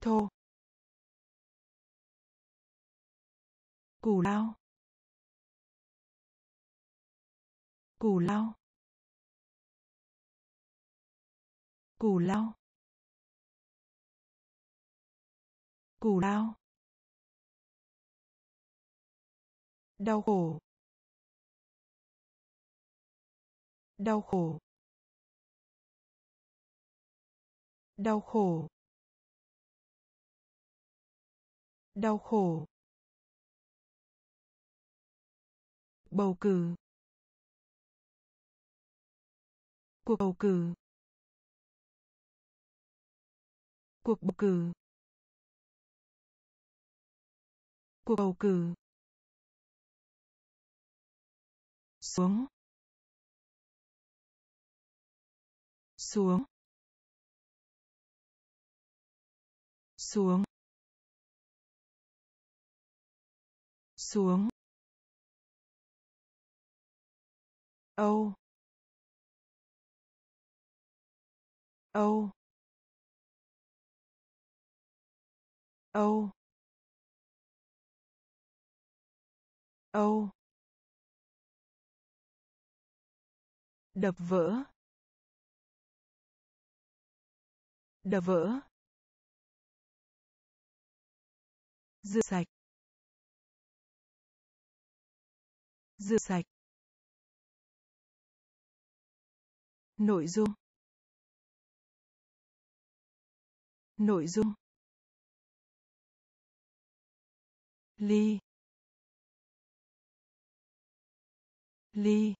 Thô. Củ lao. Củ lao. Củ lao. Củ lao. Đau khổ đau khổ đau khổ đau khổ. Bầu cử. Cuộc bầu cử. Cuộc bầu cử. Cuộc bầu cử. Xuống xuống xuống xuống. Âu. Âu. Âu. Âu. Đập vỡ. Đập vỡ. Rửa sạch. Rửa sạch. Nội dung. Nội dung. Ly. Ly.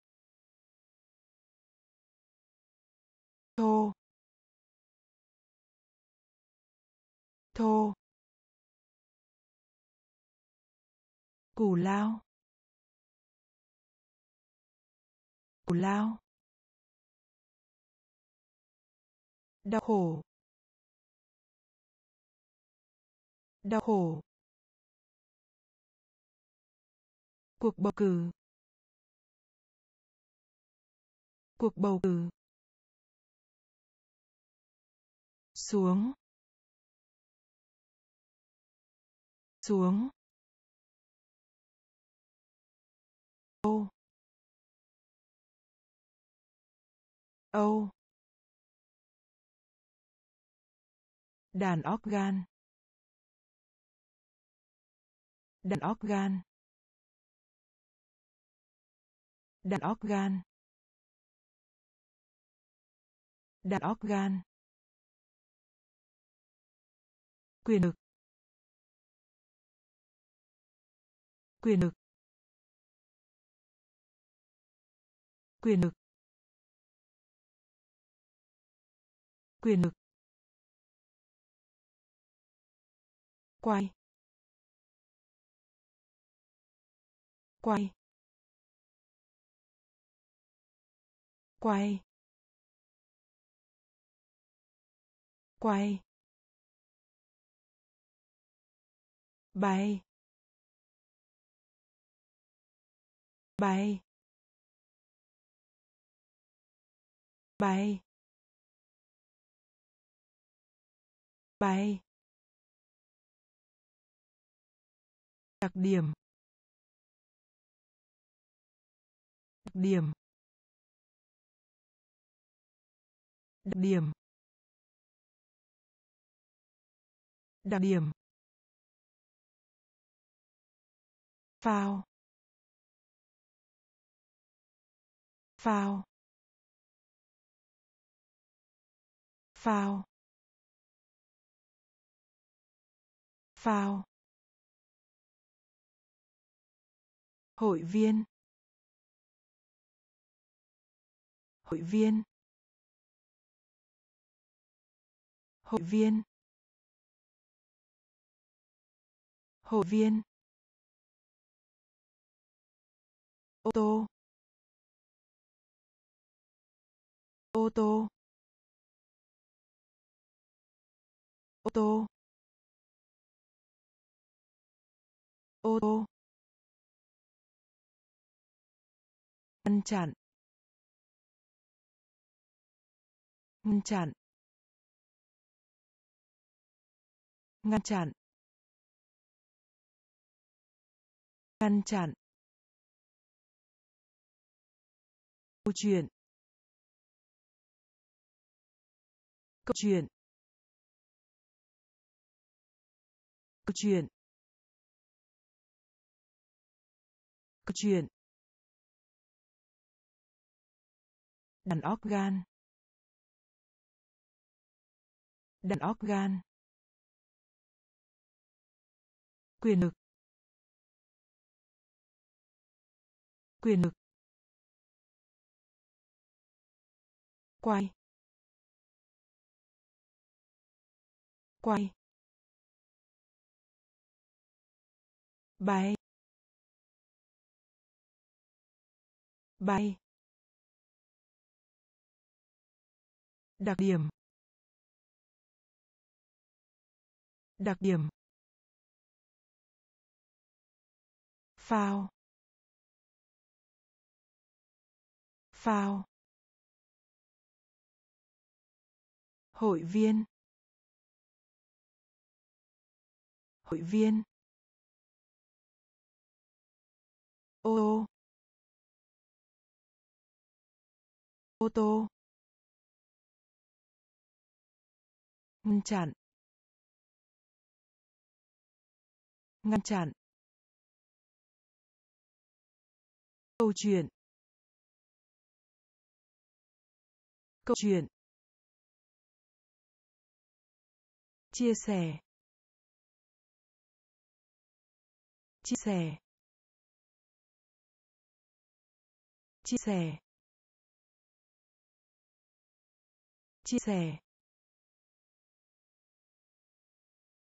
Thô. Thô. Củ lao. Củ lao. Đau khổ. Đau khổ. Cuộc bầu cử. Cuộc bầu cử. Xuống. Xuống. Âu. Âu. Đàn óc gan. Đàn óc gan. Đàn óc gan. Đàn óc gan. Quyền lực. Quyền lực. Quyền lực. Quyền lực. Quay. Quay. Quay. Quay. Bay. Bay. Bay. Bay. Đặc điểm. Đặc điểm. Đặc điểm. Đặc điểm. Vào, vào, vào, vào, hội viên. Hội viên. Hội viên. Hội viên. Ô tô. Ô tô. Ô tô. Ô tô. Ngăn chặn. Ngăn chặn. Ngăn chặn. Ngăn chặn. Câu chuyện. Câu chuyện. Câu chuyện. Câu chuyện. Đàn óc gan. Đàn óc gan. Quyền lực. Quyền lực. Quay. Quay. Bay. Bay. Đặc điểm. Đặc điểm. Phao. Phao. Hội viên. Hội viên. Ô tô. Ô tô. Ngăn chặn. Ngăn chặn. Câu chuyện. Câu chuyện. Chia sẻ. Chia sẻ. Chia sẻ. Chia sẻ.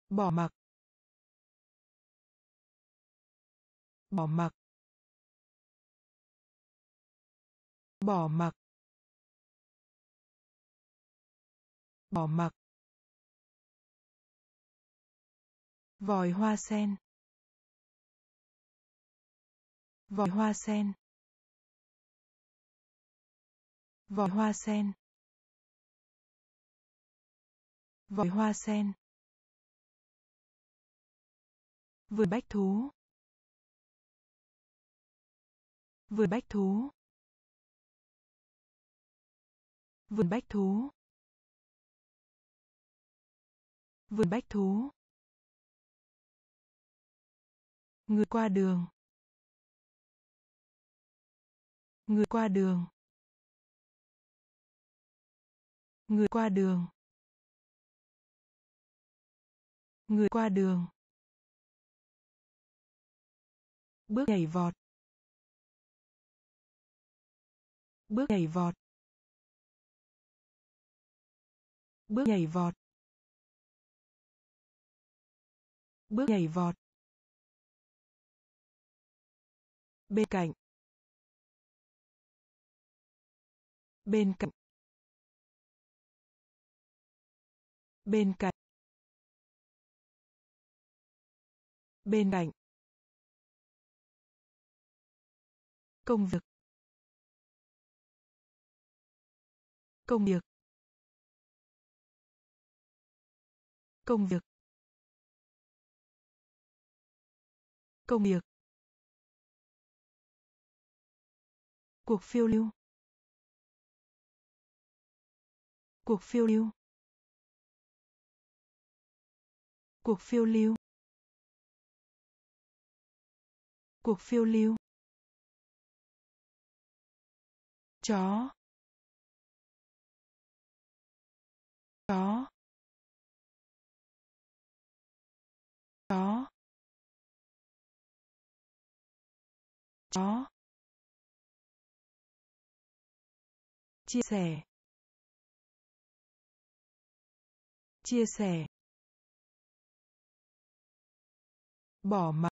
Bỏ mặc. Bỏ mặc. Bỏ mặc. Bỏ mặc. Vòi hoa sen. Vòi hoa sen. Vòi hoa sen. Vòi hoa sen. Vườn bách thú. Vườn bách thú. Vườn bách thú. Vườn bách thú người qua đường. Người qua đường. Người qua đường. Người qua đường. Bước nhảy vọt. Bước nhảy vọt. Bước nhảy vọt. Bước nhảy vọt. Bên cạnh. Bên cạnh. Bên cạnh. Bên cạnh. Công việc. Công việc. Công việc. Công việc. Cuộc phiêu lưu. Cuộc phiêu lưu. Cuộc phiêu lưu. Cuộc phiêu lưu. Chó. Chó. Chó. Chó. Chia sẻ. Chia sẻ. Bỏ mặc.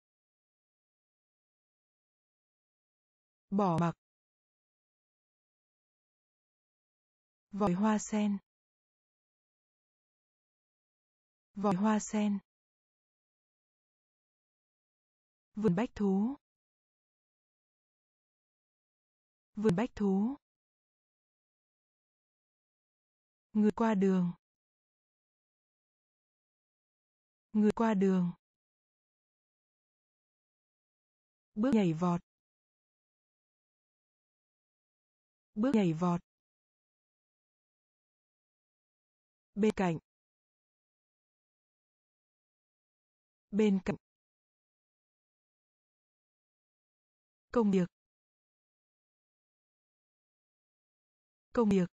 Bỏ mặc. Vòi hoa sen. Vòi hoa sen. Vườn bách thú. Vườn bách thú người qua đường. Người qua đường. Bước nhảy vọt. Bước nhảy vọt. Bên cạnh. Bên cạnh. Công việc. Công việc.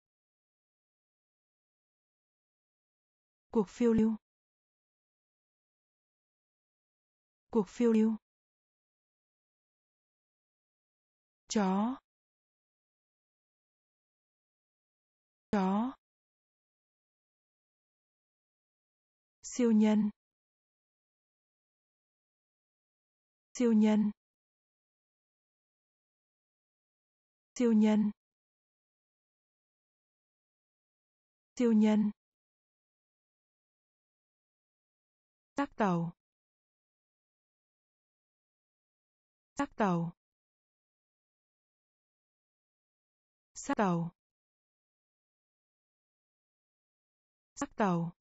Cuộc phiêu lưu. Cuộc phiêu lưu. Chó. Chó. Siêu nhân. Siêu nhân. Siêu nhân. Siêu nhân. Xác tàu. Xác tàu. Xác tàu. Xác tàu.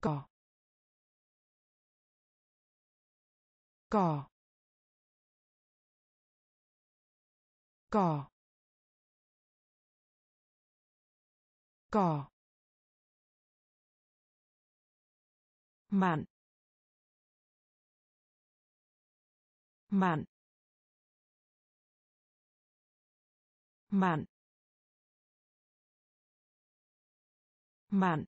Cỏ. Cỏ. Cỏ. Cỏ. Mạn. Mạn. Mạn. Mạn.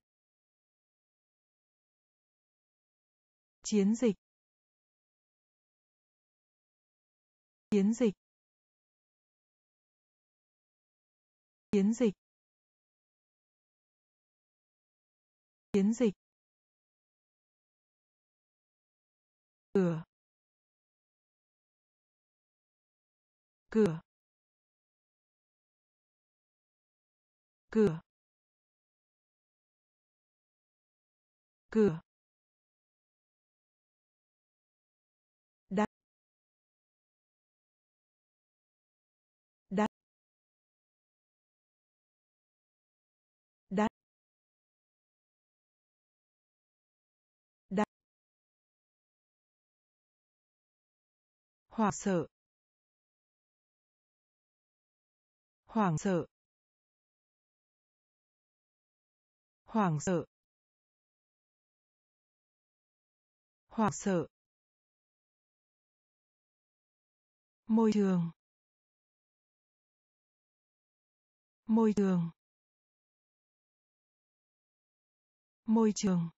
Chiến dịch. Chiến dịch. Chiến dịch. Chiến dịch. Cửa cửa cửa cửa. Hoảng sợ. Hoảng sợ. Hoảng sợ. Hoảng sợ. Môi trường. Môi trường. Môi trường.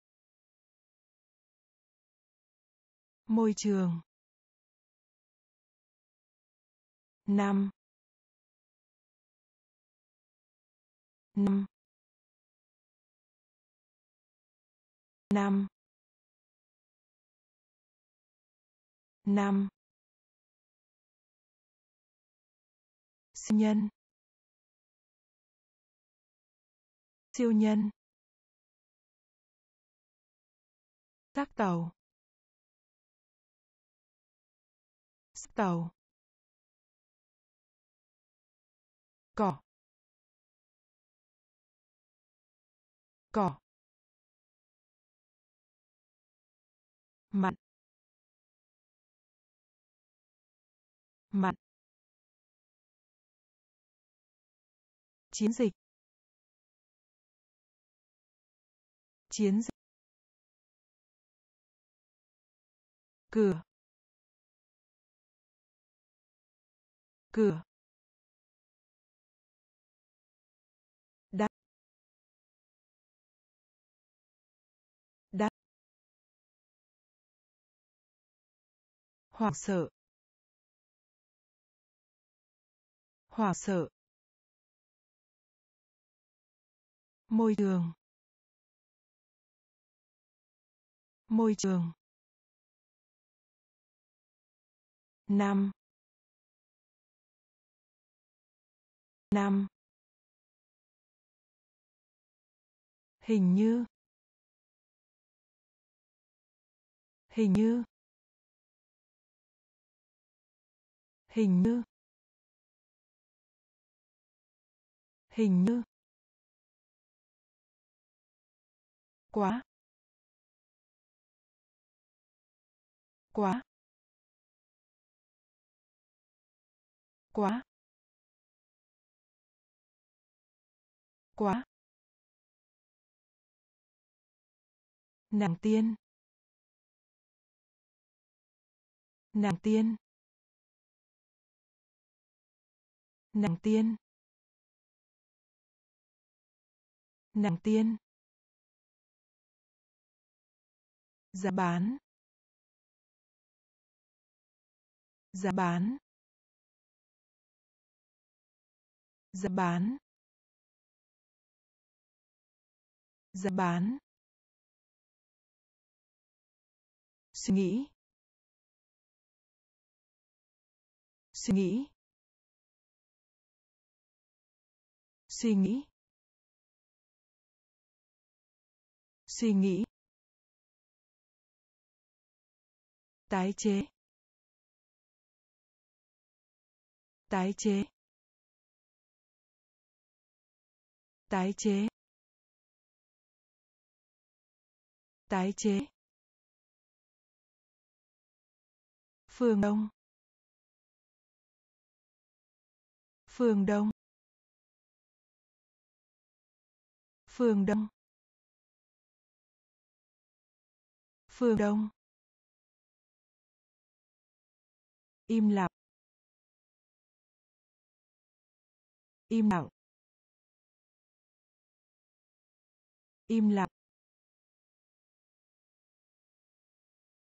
Môi trường. Năm. Năm. Năm. Năm. Siêu nhân. Siêu nhân. Xác tàu. Xác tàu. Cỏ. Cỏ. Mặn. Mặn. Chiến dịch. Chiến dịch. Cửa. Cửa. Hoảng sợ. Hoảng sợ. Môi trường. Môi trường. Năm. Năm. Hình như. Hình như. Hình như. Hình như. Quá. Quá. Quá. Quá. Nàng tiên. Nàng tiên. Nàng tiên. Nàng tiên. Giá bán. Giá bán. Giá bán. Giá bán. Suy nghĩ. Suy nghĩ. Suy nghĩ. Suy nghĩ. Tái chế. Tái chế. Tái chế. Tái chế. Phương đông. Phương đông. Phương đông. Phương đông. Im lặng. Im lặng. Im lặng.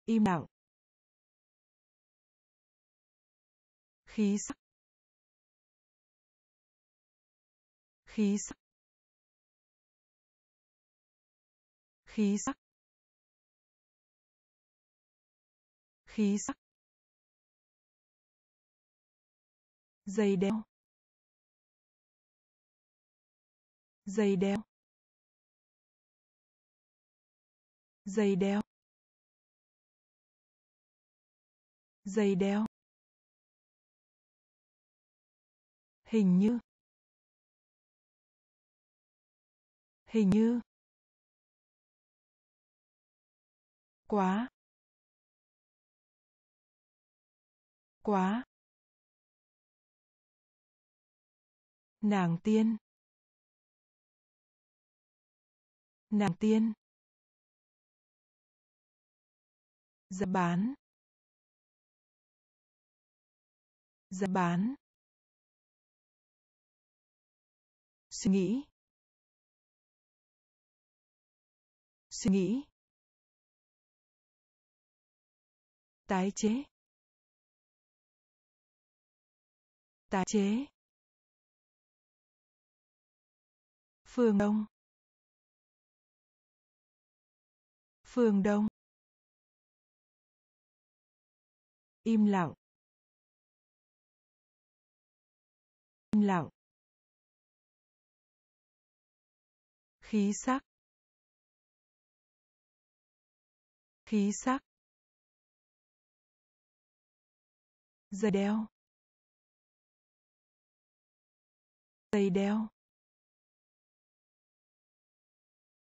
Im lặng. Khí sắc. Khí sắc. Khí sắc. Khí sắc. Dây đeo. Dây đeo. Dây đeo. Dây đeo. Hình như. Hình như. Quá. Quá. Nàng tiên. Nàng tiên. Giá bán. Giá bán. Suy nghĩ. Suy nghĩ. Tái chế tái chế, phương đông phương đông, im lặng im lặng, khí sắc khí sắc. Dây đeo. Dây đeo.